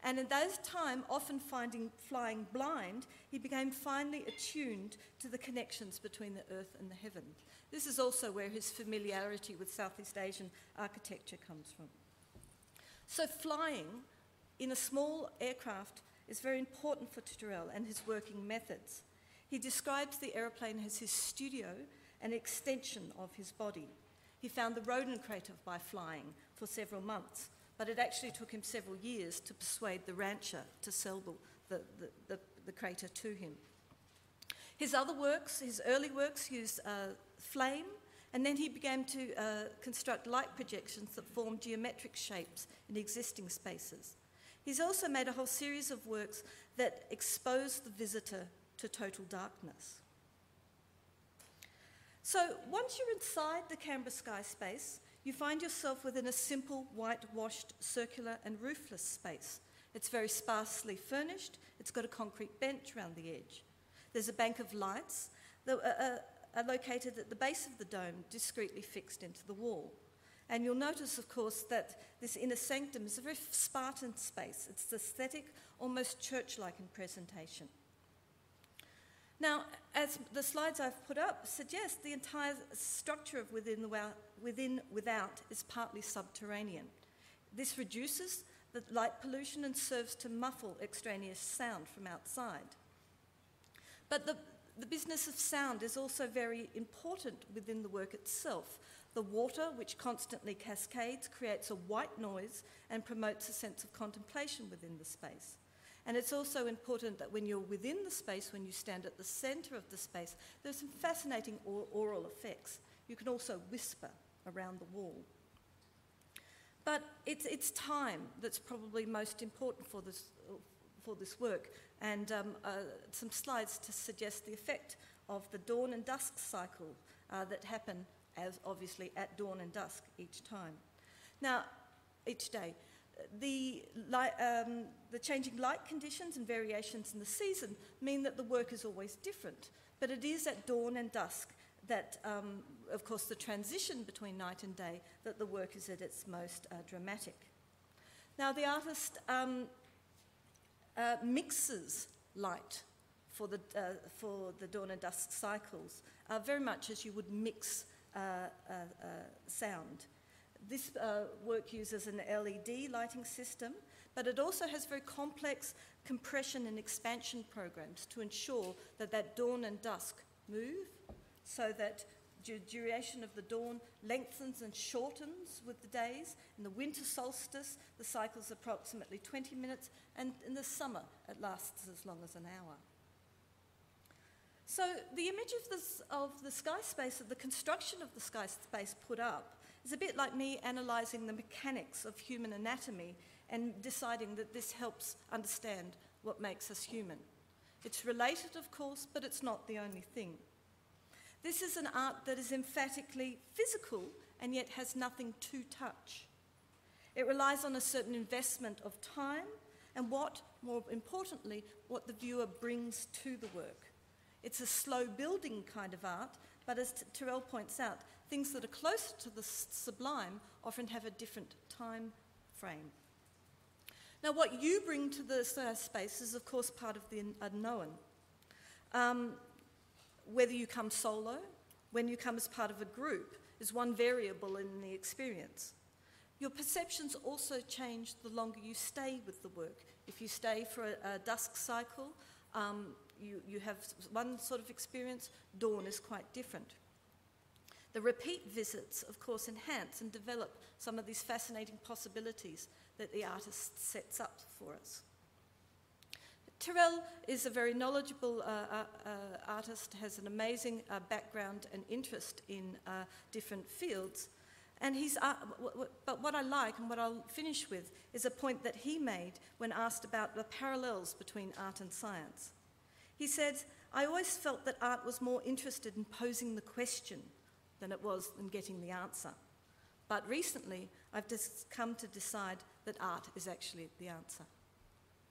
And in those time, often finding flying blind, he became finely attuned to the connections between the earth and the heaven. This is also where his familiarity with Southeast Asian architecture comes from. So, flying in a small aircraft is very important for Turrell and his working methods. He describes the aeroplane as his studio, an extension of his body. He found the Roden crater by flying for several months, but it actually took him several years to persuade the rancher to sell the, the, the, the, crater to him. His other works, his early works, used uh, flame, and then he began to uh, construct light projections that form geometric shapes in existing spaces. He's also made a whole series of works that expose the visitor to total darkness. So once you're inside the Canberra sky space, you find yourself within a simple, whitewashed, circular, and roofless space. It's very sparsely furnished, it's got a concrete bench around the edge. There's a bank of lights that are, are located at the base of the dome, discreetly fixed into the wall. And you'll notice, of course, that this inner sanctum is a very Spartan space. It's aesthetic, almost church like in presentation. Now, as the slides I've put up suggest, the entire structure of within, within without is partly subterranean. This reduces the light pollution and serves to muffle extraneous sound from outside. But the, the business of sound is also very important within the work itself. The water, which constantly cascades, creates a white noise and promotes a sense of contemplation within the space. And it's also important that when you're within the space, when you stand at the centre of the space, there's some fascinating aural effects. You can also whisper around the wall. But it's, it's time that's probably most important for this, for this work, and um, uh, some slides to suggest the effect of the dawn and dusk cycle uh, that happen as obviously at dawn and dusk each time. Now, each day. The, light, um, the changing light conditions and variations in the season mean that the work is always different, but it is at dawn and dusk that, um, of course, the transition between night and day, that the work is at its most uh, dramatic. Now, the artist um, uh, mixes light for the, uh, for the dawn and dusk cycles, uh, very much as you would mix Uh, uh, uh, sound. This work uses an LED lighting system, but it also has very complex compression and expansion programs to ensure that that dawn and dusk move so that the duration of the dawn lengthens and shortens with the days. In the winter solstice, the cycle is approximately 20 minutes, and in the summer, it lasts as long as an hour. So the image of, this, of the sky space, of the construction of the sky space put up, is a bit like me analysing the mechanics of human anatomy and deciding that this helps understand what makes us human. It's related, of course, but it's not the only thing. This is an art that is emphatically physical and yet has nothing to touch. It relies on a certain investment of time and what, more importantly, what the viewer brings to the work. It's a slow building kind of art, but as Turrell points out, things that are closer to the sublime often have a different time frame. Now, what you bring to the space is, of course, part of the unknown. Um, whether you come solo, when you come as part of a group, is one variable in the experience. Your perceptions also change the longer you stay with the work. If you stay for a, a dusk cycle, um, you, you have one sort of experience, dawn is quite different. The repeat visits, of course, enhance and develop some of these fascinating possibilities that the artist sets up for us. Turrell is a very knowledgeable uh, uh, uh, artist, has an amazing uh, background and interest in uh, different fields. And he's, uh, but what I like and what I'll finish with is a point that he made when asked about the parallels between art and science. He said, I always felt that art was more interested in posing the question than it was in getting the answer. But recently, I've just come to decide that art is actually the answer.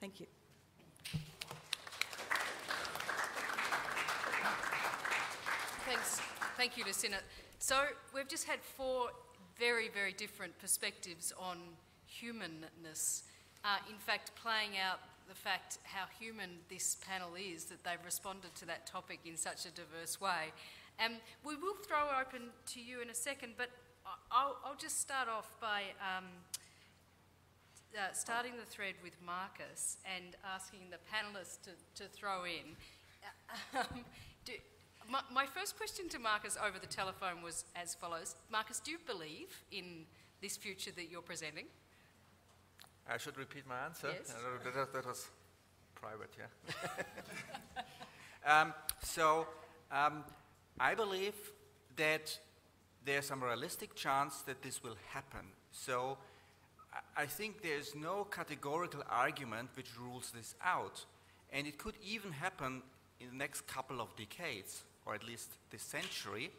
Thank you. Thanks. Thank you, Lucinda. So we've just had four very, very different perspectives on humanness. Uh, in fact, playing out the fact how human this panel is, that they've responded to that topic in such a diverse way. And we will throw open to you in a second, but I'll, I'll just start off by um, uh, starting the thread with Marcus and asking the panelists to, to throw in. Um, do, my, my, first question to Marcus over the telephone was as follows Marcus, do you believe in this future that you're presenting? I should repeat my answer? Yes. That, that, was private, yeah. um, so, um, I believe that there's some realistic chance that this will happen. So, I think there's no categorical argument which rules this out. And it could even happen in the next couple of decades, or at least this century.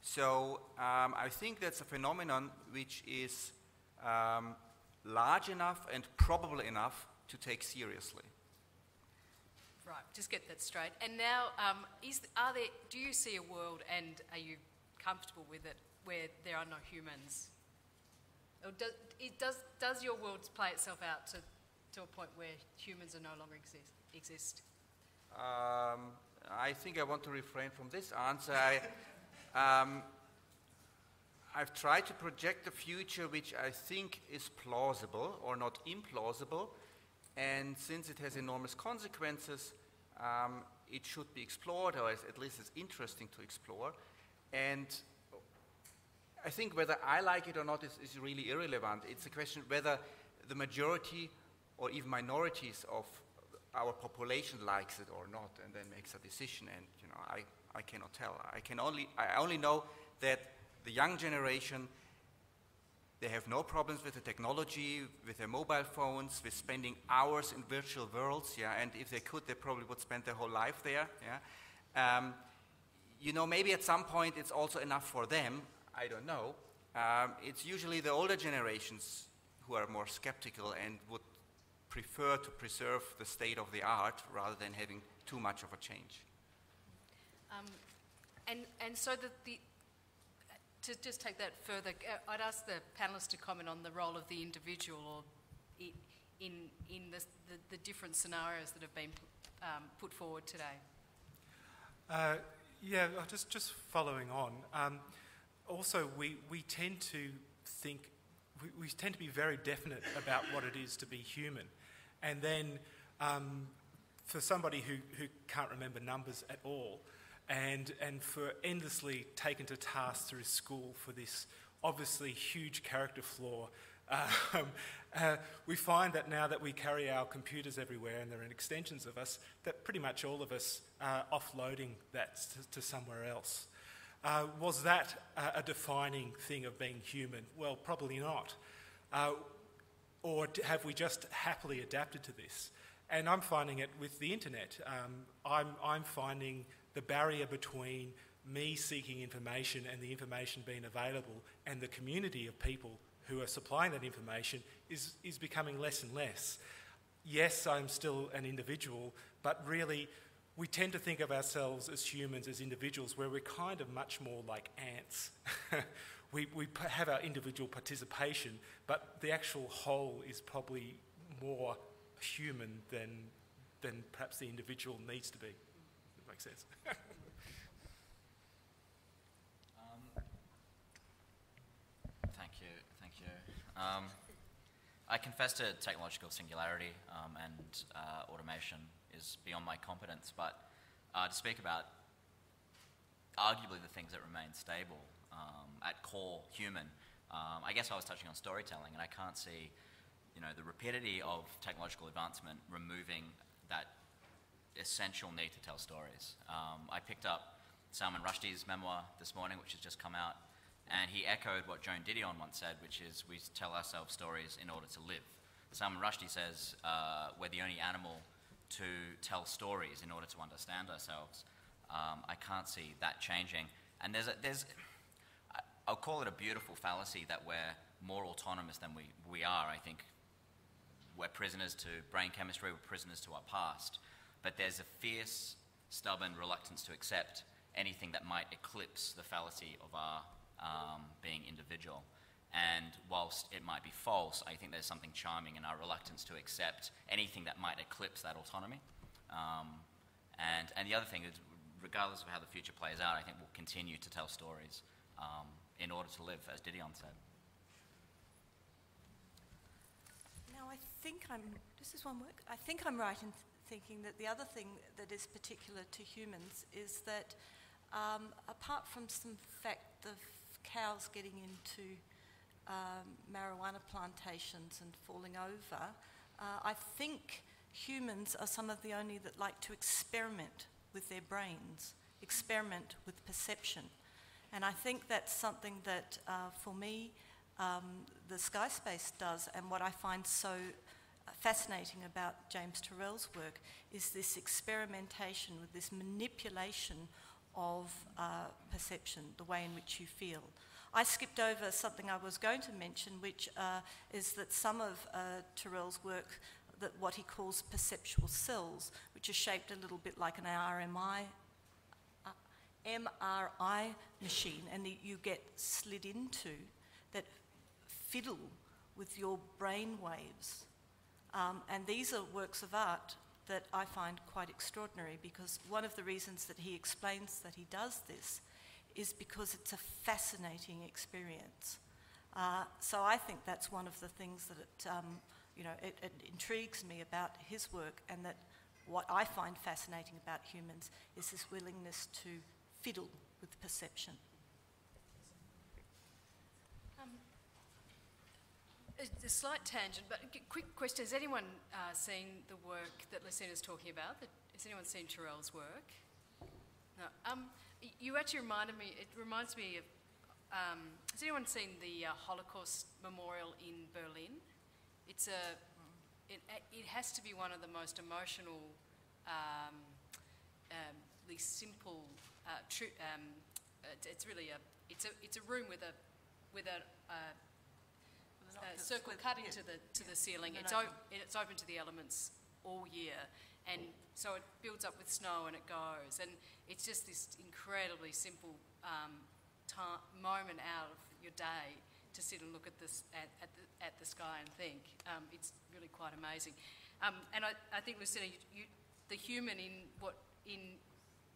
So um, I think that's a phenomenon which is um, large enough and probable enough to take seriously. Right, just get that straight. And now, um, is, are there, do you see a world, and are you comfortable with it, where there are no humans or does, does, does your world play itself out to, to a point where humans are no longer exist? exist? Um, I think I want to refrain from this answer. I, um, I've tried to project a future which I think is plausible or not implausible, and since it has enormous consequences, um, it should be explored, or at least it's interesting to explore. And I think whether I like it or not is, is really irrelevant. It's a question whether the majority or even minorities of our population likes it or not, and then makes a decision. And you know, I, I cannot tell. I can only I only know that the young generation they have no problems with the technology, with their mobile phones, with spending hours in virtual worlds. Yeah, and if they could, they probably would spend their whole life there. Yeah. Um, you know, maybe at some point it's also enough for them. I don't know. Um, it's usually the older generations who are more skeptical and would prefer to preserve the state of the art rather than having too much of a change. Um, and, and so the, the, to just take that further, uh, I'd ask the panelists to comment on the role of the individual or in, in, the, the, the different scenarios that have been um, put forward today. Uh, yeah, just, just following on. Um, also, we, we tend to think, we, we, tend to be very definite about what it is to be human. And then um, for somebody who, who can't remember numbers at all, and, and for endlessly taken to task through school for this obviously huge character flaw, um, uh, we find that now that we carry our computers everywhere and they're extensions of us, that pretty much all of us are offloading that to, to somewhere else. Uh, was that a, a defining thing of being human? Well, probably not. Uh, or have we just happily adapted to this? And I'm finding it with the internet. Um, I'm, I'm finding the barrier between me seeking information and the information being available and the community of people who are supplying that information is, is becoming less and less. Yes, I'm still an individual, but really, we tend to think of ourselves as humans, as individuals, where we're kind of much more like ants. we, we have our individual participation, but the actual whole is probably more human than, than perhaps the individual needs to be. Makes sense. um, thank you, thank you. Um, I confess to technological singularity um, and uh, automation is beyond my competence, but uh, to speak about arguably the things that remain stable um, at core human. Um, I guess I was touching on storytelling, and I can't see, you know, the rapidity of technological advancement removing that essential need to tell stories. Um, I picked up Salman Rushdie's memoir this morning, which has just come out, and he echoed what Joan Didion once said, which is we tell ourselves stories in order to live. Salman Rushdie says uh, we're the only animal to tell stories in order to understand ourselves. Um, I can't see that changing. And there's, a, there's I'll call it a beautiful fallacy that we're more autonomous than we, we are. I think we're prisoners to brain chemistry, we're prisoners to our past. But there's a fierce, stubborn reluctance to accept anything that might eclipse the fallacy of our um, being individual. And whilst it might be false, I think there's something charming in our reluctance to accept anything that might eclipse that autonomy. Um, and, and the other thing is, regardless of how the future plays out, I think we'll continue to tell stories. Um, in order to live, as Didion said. Now, I think I'm, does this one work? I think I'm right in thinking that the other thing that is particular to humans is that um, apart from some fact of cows getting into um, marijuana plantations and falling over, uh, I think humans are some of the only that like to experiment with their brains, experiment with perception. And I think that's something that, uh, for me, um, the Skyspace does, and what I find so fascinating about James Turrell's work is this experimentation with this manipulation of uh, perception, the way in which you feel. I skipped over something I was going to mention, which uh, is that some of uh, Turrell's work, that what he calls perceptual cells, which are shaped a little bit like an RMI MRI machine and that you get slid into that fiddle with your brain waves. Um, and these are works of art that I find quite extraordinary because one of the reasons that he explains that he does this is because it's a fascinating experience. Uh, so I think that's one of the things that it, um, you know, it, it intrigues me about his work and that what I find fascinating about humans is this willingness to fiddle with perception. Um, a, slight tangent, but quick question. Has anyone uh, seen the work that Lucina's talking about? Has anyone seen Turrell's work? No. Um, you actually reminded me, it reminds me of, um, has anyone seen the uh, Holocaust Memorial in Berlin? It's a, it, it has to be one of the most emotional, um, um, simple, uh, um, it's really a, it's a, it's a room with a, with a, uh, circle cut into the to the ceiling. It's, o- it's open to the elements all year, and so it builds up with snow and it goes, and it's just this incredibly simple um, ta- moment out of your day to sit and look at this at, at, the, at the sky and think. Um, it's really quite amazing, um, and I, I think Lucina, you, you, the human in what in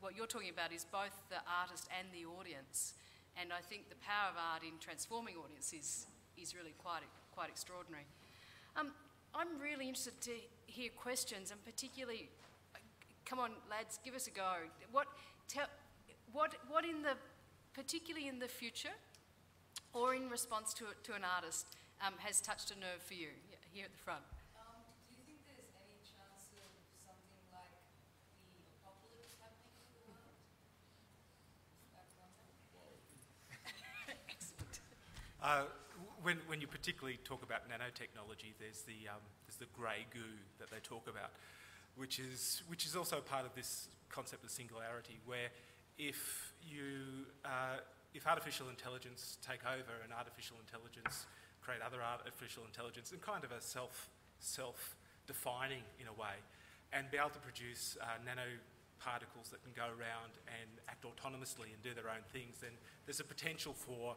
what you're talking about is both the artist and the audience, and I think the power of art in transforming audiences is really quite, quite extraordinary. Um, I'm really interested to hear questions, and particularly, come on, lads, give us a go. What, tell, what, what in the, particularly in the future, or in response to, to an artist, um, has touched a nerve for you here at the front? Uh, when, when you particularly talk about nanotechnology, there's the, um, there's the grey goo that they talk about, which is, which is also part of this concept of singularity, where if, you, uh, if artificial intelligence take over and artificial intelligence create other artificial intelligence and kind of a self, self-defining in a way, and be able to produce uh, nanoparticles that can go around and act autonomously and do their own things, then there's a potential for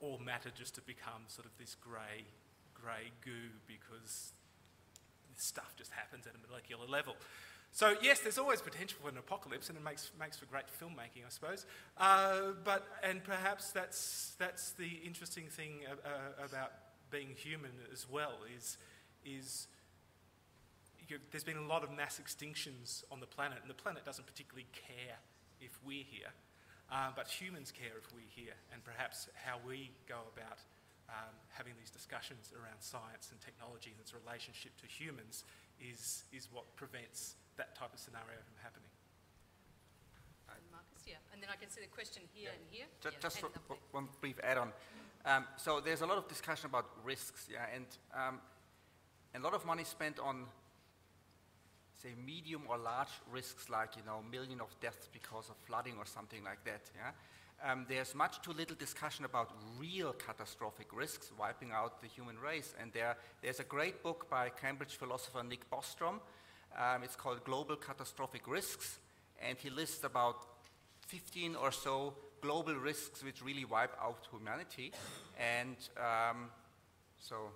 all matter just to become sort of this grey, grey goo because stuff just happens at a molecular level. So yes, there's always potential for an apocalypse, and it makes, makes for great filmmaking, I suppose. Uh, but and perhaps that's that's the interesting thing uh, about being human as well is is you, there's been a lot of mass extinctions on the planet, and the planet doesn't particularly care if we're here. Um, but humans care if we're here, and perhaps how we go about um, having these discussions around science and technology and its relationship to humans is, is what prevents that type of scenario from happening. Marcus, yeah. And then I can see the question here yeah. and here. Just, yeah. just for, one brief add-on. Um, so there's a lot of discussion about risks, yeah, and um, a lot of money spent on say, medium or large risks like, you know, million of deaths because of flooding or something like that, yeah? Um, there's much too little discussion about real catastrophic risks, wiping out the human race. And there, there's a great book by Cambridge philosopher Nick Bostrom. Um, it's called Global Catastrophic Risks. And he lists about 15 or so global risks which really wipe out humanity. And um, so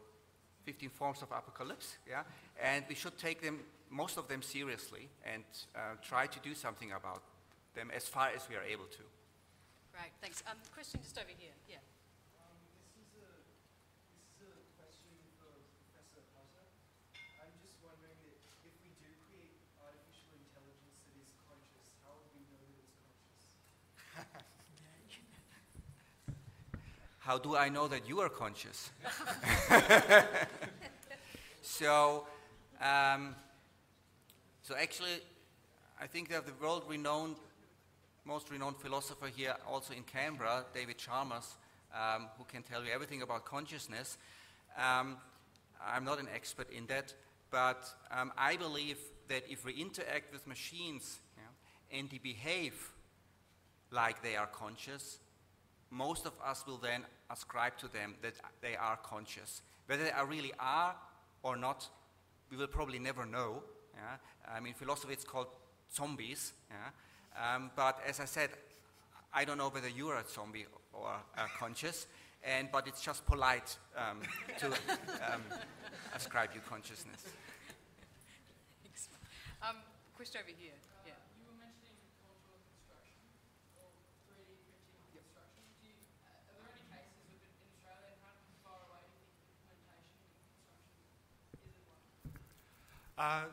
15 forms of apocalypse, yeah? And we should take them most of them seriously and uh, try to do something about them as far as we are able to. Right, thanks. Um, question just over here. Yeah. Um, this, is a, this is a question for Professor Hutter. I'm just wondering if we do create artificial intelligence that is conscious, how would we know it's conscious? how do I know that you are conscious? so, um, so actually, I think that the world-renowned, most renowned philosopher here, also in Canberra, David Chalmers, um, who can tell you everything about consciousness. Um, I'm not an expert in that, but um, I believe that if we interact with machines yeah, and they behave like they are conscious, most of us will then ascribe to them that they are conscious. Whether they really are or not, we will probably never know. Yeah? I mean, philosophy it's called zombies. Yeah? Um, but as I said, I don't know whether you are a zombie or uh, conscious, and but it's just polite um, to um, ascribe you consciousness. Um, question over here. Uh,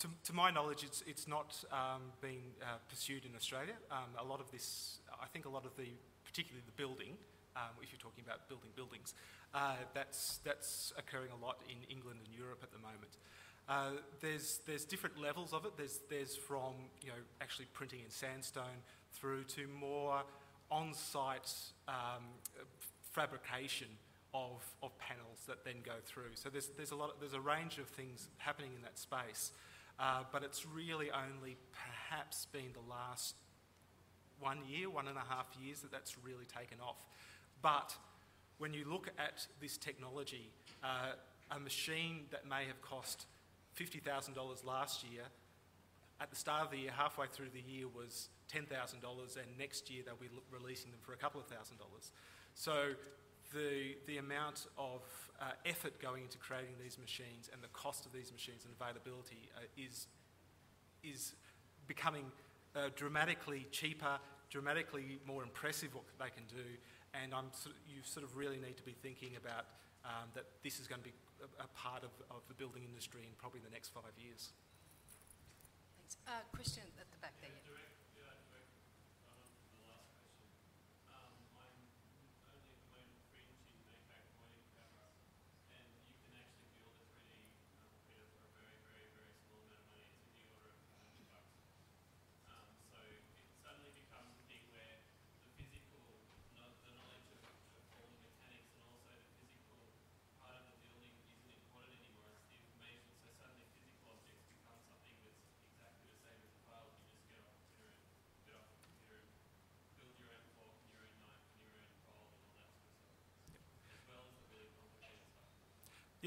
to, to, my knowledge, it's, it's not um, being uh, pursued in Australia. Um, a lot of this, I think a lot of the, particularly the building, um, if you're talking about building buildings, Uh, that's, that's occurring a lot in England and Europe at the moment. Uh, there's, there's different levels of it. There's, there's from you know, actually printing in sandstone through to more on-site um, fabrication of, of panels that then go through. So there's, there's, a, lot, there's a range of things happening in that space, uh, but it's really only perhaps been the last one year, one and a half years that that's really taken off. But when you look at this technology, uh, a machine that may have cost $50,000 last year, at the start of the year, halfway through the year, was $10,000, and next year they'll be releasing them for a couple of thousand dollars. So the, the amount of uh, effort going into creating these machines and the cost of these machines and availability uh, is, is becoming uh, dramatically cheaper, dramatically more impressive what they can do, and I'm sort of, you sort of really need to be thinking about um, that this is going to be a, a part of, of, the building industry in probably the next five years. Thanks. Uh, question at the back there. Yeah.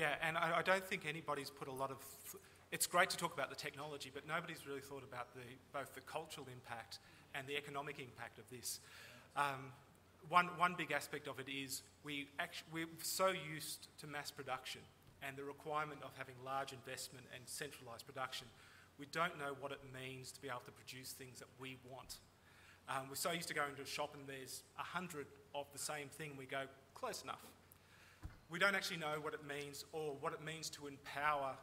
Yeah, and I, I, don't think anybody's put a lot of. It's great to talk about the technology, but nobody's really thought about the, both the cultural impact and the economic impact of this. Um, one, one big aspect of it is we actu- we're so used to mass production and the requirement of having large investment and centralised production. We don't know what it means to be able to produce things that we want. Um, we're so used to going to a shop and there's a hundred of the same thing. We go, close enough we don't actually know what it means or what it means to empower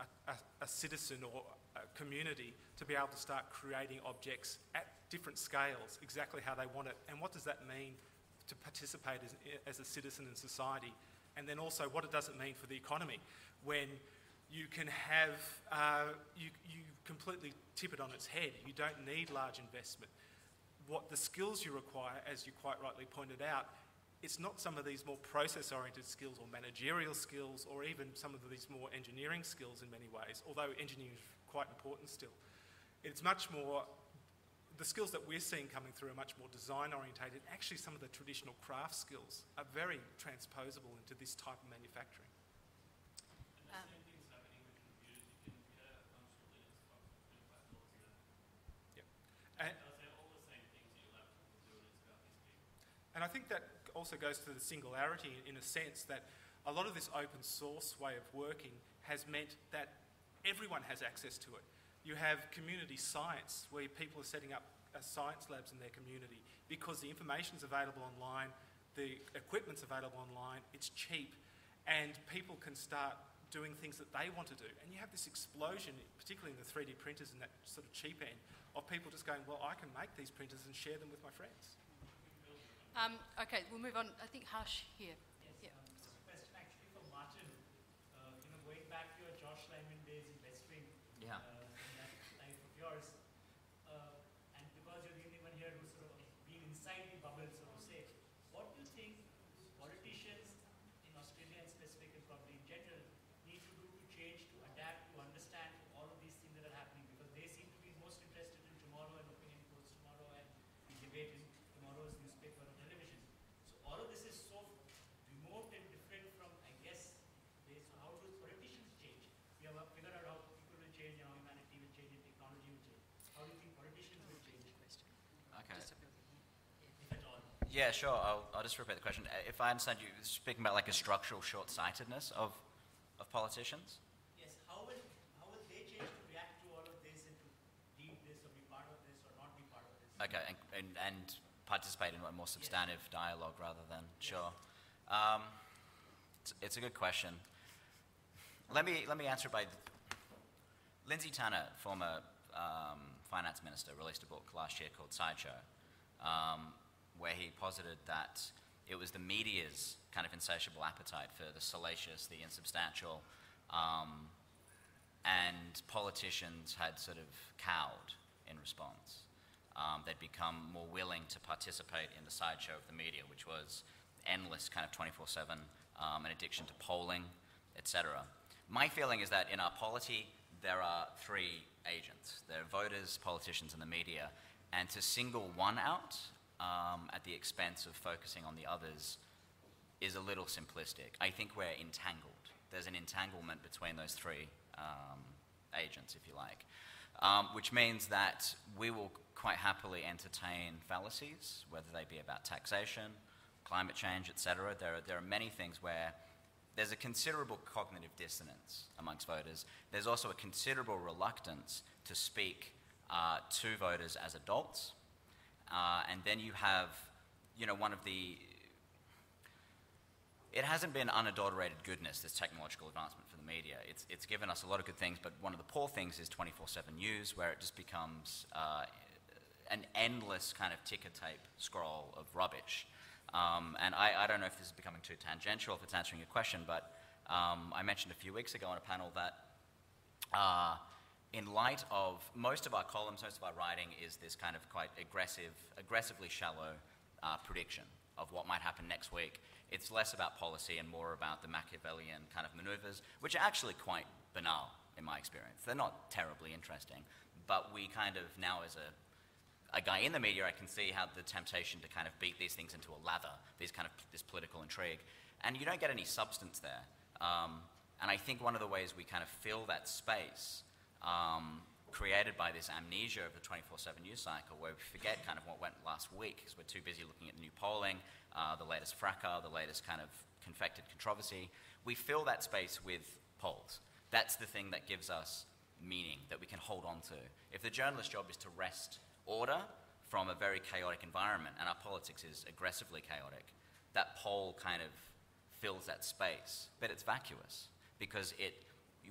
a, a, a, citizen or a community to be able to start creating objects at different scales, exactly how they want it. And what does that mean to participate as, as a citizen in society? And then also, what it does it mean for the economy when you can have, uh, you, you completely tip it on its head. You don't need large investment. What the skills you require, as you quite rightly pointed out, it's not some of these more process oriented skills or managerial skills or even some of these more engineering skills in many ways, although engineering is quite important still. It's much more, the skills that we're seeing coming through are much more design orientated. Actually, some of the traditional craft skills are very transposable into this type of manufacturing. Um, and, and I think that also goes to the singularity in a sense that a lot of this open source way of working has meant that everyone has access to it. You have community science where people are setting up uh, science labs in their community because the information is available online, the equipment's available online, it's cheap, and people can start doing things that they want to do. And you have this explosion, particularly in the 3D printers and that sort of cheap end, of people just going, well, I can make these printers and share them with my friends. Um, okay, we'll move on. I think Harsh here. Yes, yeah. Um, so question actually for Martin. Uh, you know, going back to your Josh Lyman days in West Wing, yeah. Uh, that life of yours, uh, and because you're the only one here who's sort of been inside the bubble, so to say, what do you think politicians in Australia and specific and probably in general need to do to change, to adapt, to understand all of these things that are happening? Because they seem to be most interested in tomorrow and opinion polls tomorrow and the debate in tomorrow's newspaper or television. So all of this is so remote and different from, I guess, this. So how do politicians change? We have figured out how people will change, and how humanity will change, and technology will change. How do you think politicians will change? Okay. If at all. Yeah, sure. I'll, I'll just repeat the question. Uh, if I understand you speaking about like a structural short-sightedness of, of politicians? Yes. How will, how will they change to react to all of this and to lead this or be part of this or not be part of this? Okay, and, and, and participate in a more substantive dialogue rather than sure. Um, it's, it's, a good question. Let me let me answer by. Lindsay Tanner, former um, finance minister, released a book last year called Sideshow, um, where he posited that It was the media's kind of insatiable appetite for the salacious, the insubstantial, um, and politicians had sort of cowed in response. Um, they'd become more willing to participate in the sideshow of the media, which was endless kind of 24 7, um, an addiction to polling, etc. My feeling is that in our polity, there are three agents there are voters, politicians, and the media. And to single one out um, at the expense of focusing on the others is a little simplistic. I think we're entangled. There's an entanglement between those three um, agents, if you like, um, which means that we will quite happily entertain fallacies, whether they be about taxation, climate change, etc. There, are, there are many things where there's a considerable cognitive dissonance amongst voters. There's also a considerable reluctance to speak uh, to voters as adults. Uh, and then you have, you know, one of the it hasn't been unadulterated goodness, this technological advancement for the media. It's, it's given us a lot of good things, but one of the poor things is 24 7 news, where it just becomes uh, an endless kind of ticker tape scroll of rubbish. Um, and I, I, don't know if this is becoming too tangential, if it's answering your question, but um, I mentioned a few weeks ago on a panel that uh, in light of most of our columns, most of our writing is this kind of quite aggressive, aggressively shallow uh, prediction of what might happen next week. It's less about policy and more about the Machiavellian kind of maneuvers, which are actually quite banal in my experience. They're not terribly interesting, but we kind of now, as a a guy in the media, I can see how the temptation to kind of beat these things into a lather, these kind of this political intrigue, and you don't get any substance there. Um, and I think one of the ways we kind of fill that space um, created by this amnesia of the 24-7 news cycle, where we forget kind of what went last week because we're too busy looking at new polling, uh, the latest fracas, the latest kind of confected controversy. We fill that space with polls. That's the thing that gives us meaning that we can hold on to. If the journalist's job is to wrest order from a very chaotic environment, and our politics is aggressively chaotic, that poll kind of fills that space, but it's vacuous because it,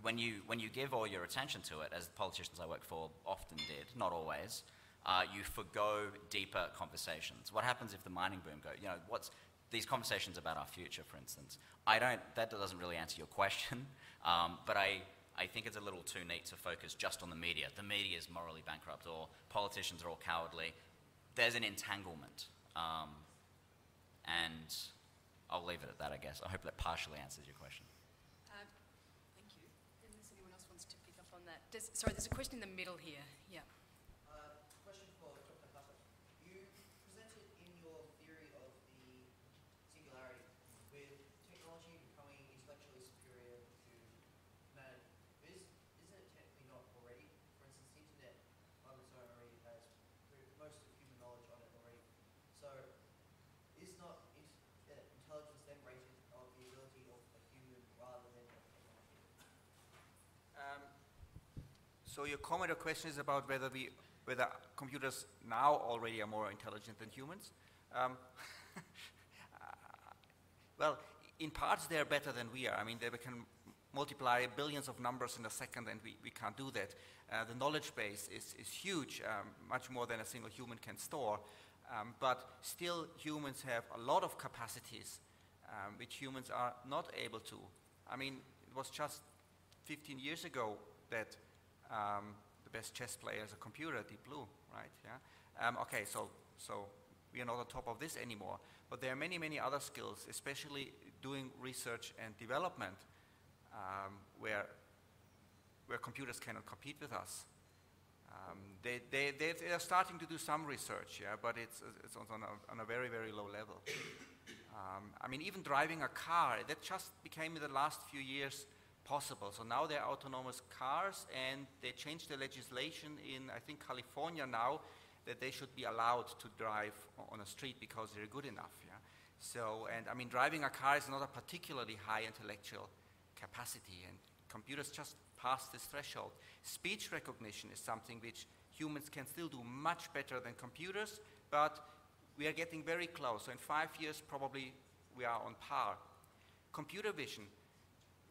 when you, when you give all your attention to it, as the politicians I work for often did, not always, uh, you forego deeper conversations. What happens if the mining boom goes? You know, what's these conversations about our future, for instance? I don't. That doesn't really answer your question, um, but I I think it's a little too neat to focus just on the media. The media is morally bankrupt, or politicians are all cowardly. There's an entanglement. Um, and I'll leave it at that, I guess. I hope that partially answers your question. Um, thank you. Unless anyone else wants to pick up on that. Does, sorry, there's a question in the middle here. So your comment or question is about whether we, whether computers now already are more intelligent than humans. Um, well, in parts they are better than we are. I mean, they can multiply billions of numbers in a second, and we, we can't do that. Uh, the knowledge base is, is huge, um, much more than a single human can store. Um, but still, humans have a lot of capacities um, which humans are not able to. I mean, it was just 15 years ago that um, the best chess player is a computer, Deep Blue, right? Yeah. Um, okay, so so we are not on top of this anymore. But there are many, many other skills, especially doing research and development, um, where where computers cannot compete with us. Um, they, they, they, are starting to do some research, yeah, but it's, it's on, a, on a very, very low level. Um, I mean, even driving a car, that just became in the last few years possible. So now they're autonomous cars, and they changed the legislation in, I think, California now, that they should be allowed to drive on a street because they're good enough. Yeah? So, and I mean, driving a car is not a particularly high intellectual capacity, and computers just pass this threshold. Speech recognition is something which humans can still do much better than computers, but we are getting very close. So in five years, probably we are on par. Computer vision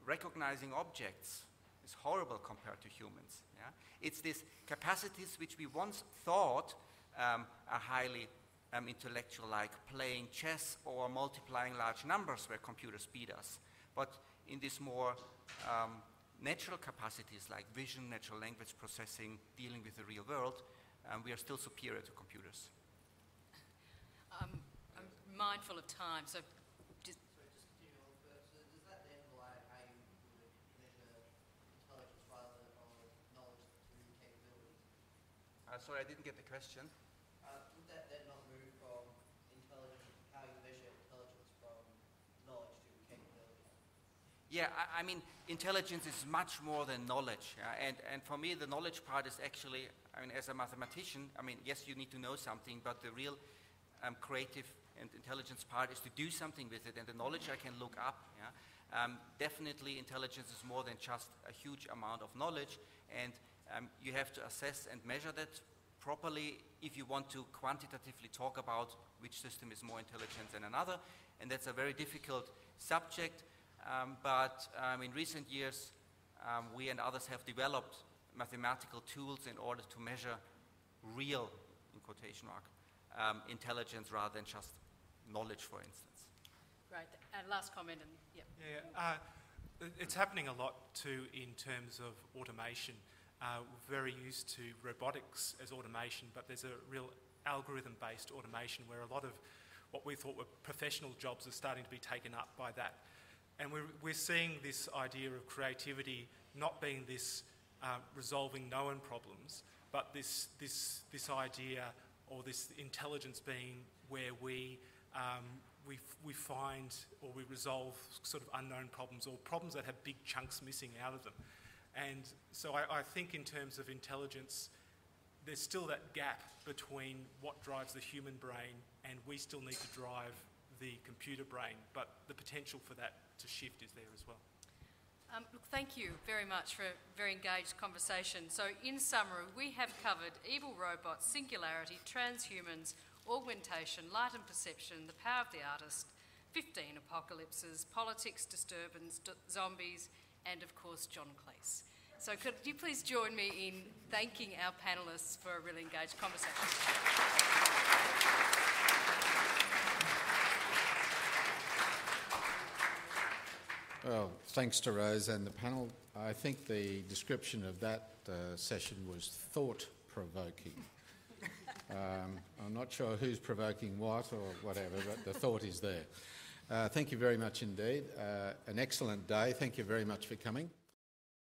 recognizing objects is horrible compared to humans. Yeah? It's these capacities which we once thought um, are highly um, intellectual like playing chess or multiplying large numbers where computers beat us. But in these more um, natural capacities like vision, natural language processing, dealing with the real world, um, we are still superior to computers. Um, I'm mindful of time, so just, So just continuing on further, so does that then lie how you would measure intelligence rather than knowledge to capabilities? Uh, sorry, I didn't get the question. Uh, would that then not move from intelligence, how you measure intelligence from knowledge to capability? Yeah, I, I mean, intelligence is much more than knowledge. yeah, And, and for me, the knowledge part is actually, I mean, as a mathematician, I mean, yes, you need to know something, but the real um, creative and intelligence part is to do something with it. And the knowledge I can look up. Yeah? Um, definitely, intelligence is more than just a huge amount of knowledge. And um, you have to assess and measure that properly if you want to quantitatively talk about which system is more intelligent than another. And that's a very difficult subject. Um, but um, in recent years, um, we and others have developed mathematical tools in order to measure real, in quotation mark, um, intelligence rather than just knowledge, for instance. Right, And last comment, and yeah. Yeah, uh, it's happening a lot too in terms of automation. Uh, we're very used to robotics as automation, but there's a real algorithm based automation where a lot of what we thought were professional jobs are starting to be taken up by that. And we're, we're seeing this idea of creativity not being this uh, resolving known problems, but this, this, this idea or this intelligence being where we, um, we, we find or we resolve sort of unknown problems or problems that have big chunks missing out of them. And so I, I think in terms of intelligence, there's still that gap between what drives the human brain and we still need to drive the computer brain, but the potential for that to shift is there as well. Um, look, thank you very much for a very engaged conversation. So, in summary, we have covered evil robots, singularity, transhumans, augmentation, light and perception, the power of the artist, 15 apocalypses, politics, disturbance, zombies, and of course, John Cleese. So, could you please join me in thanking our panellists for a really engaged conversation? Well, thanks to Rose and the panel. I think the description of that uh, session was thought provoking. Um, I'm not sure who's provoking what or whatever, but the thought is there. Uh, thank you very much indeed. Uh, an excellent day. Thank you very much for coming.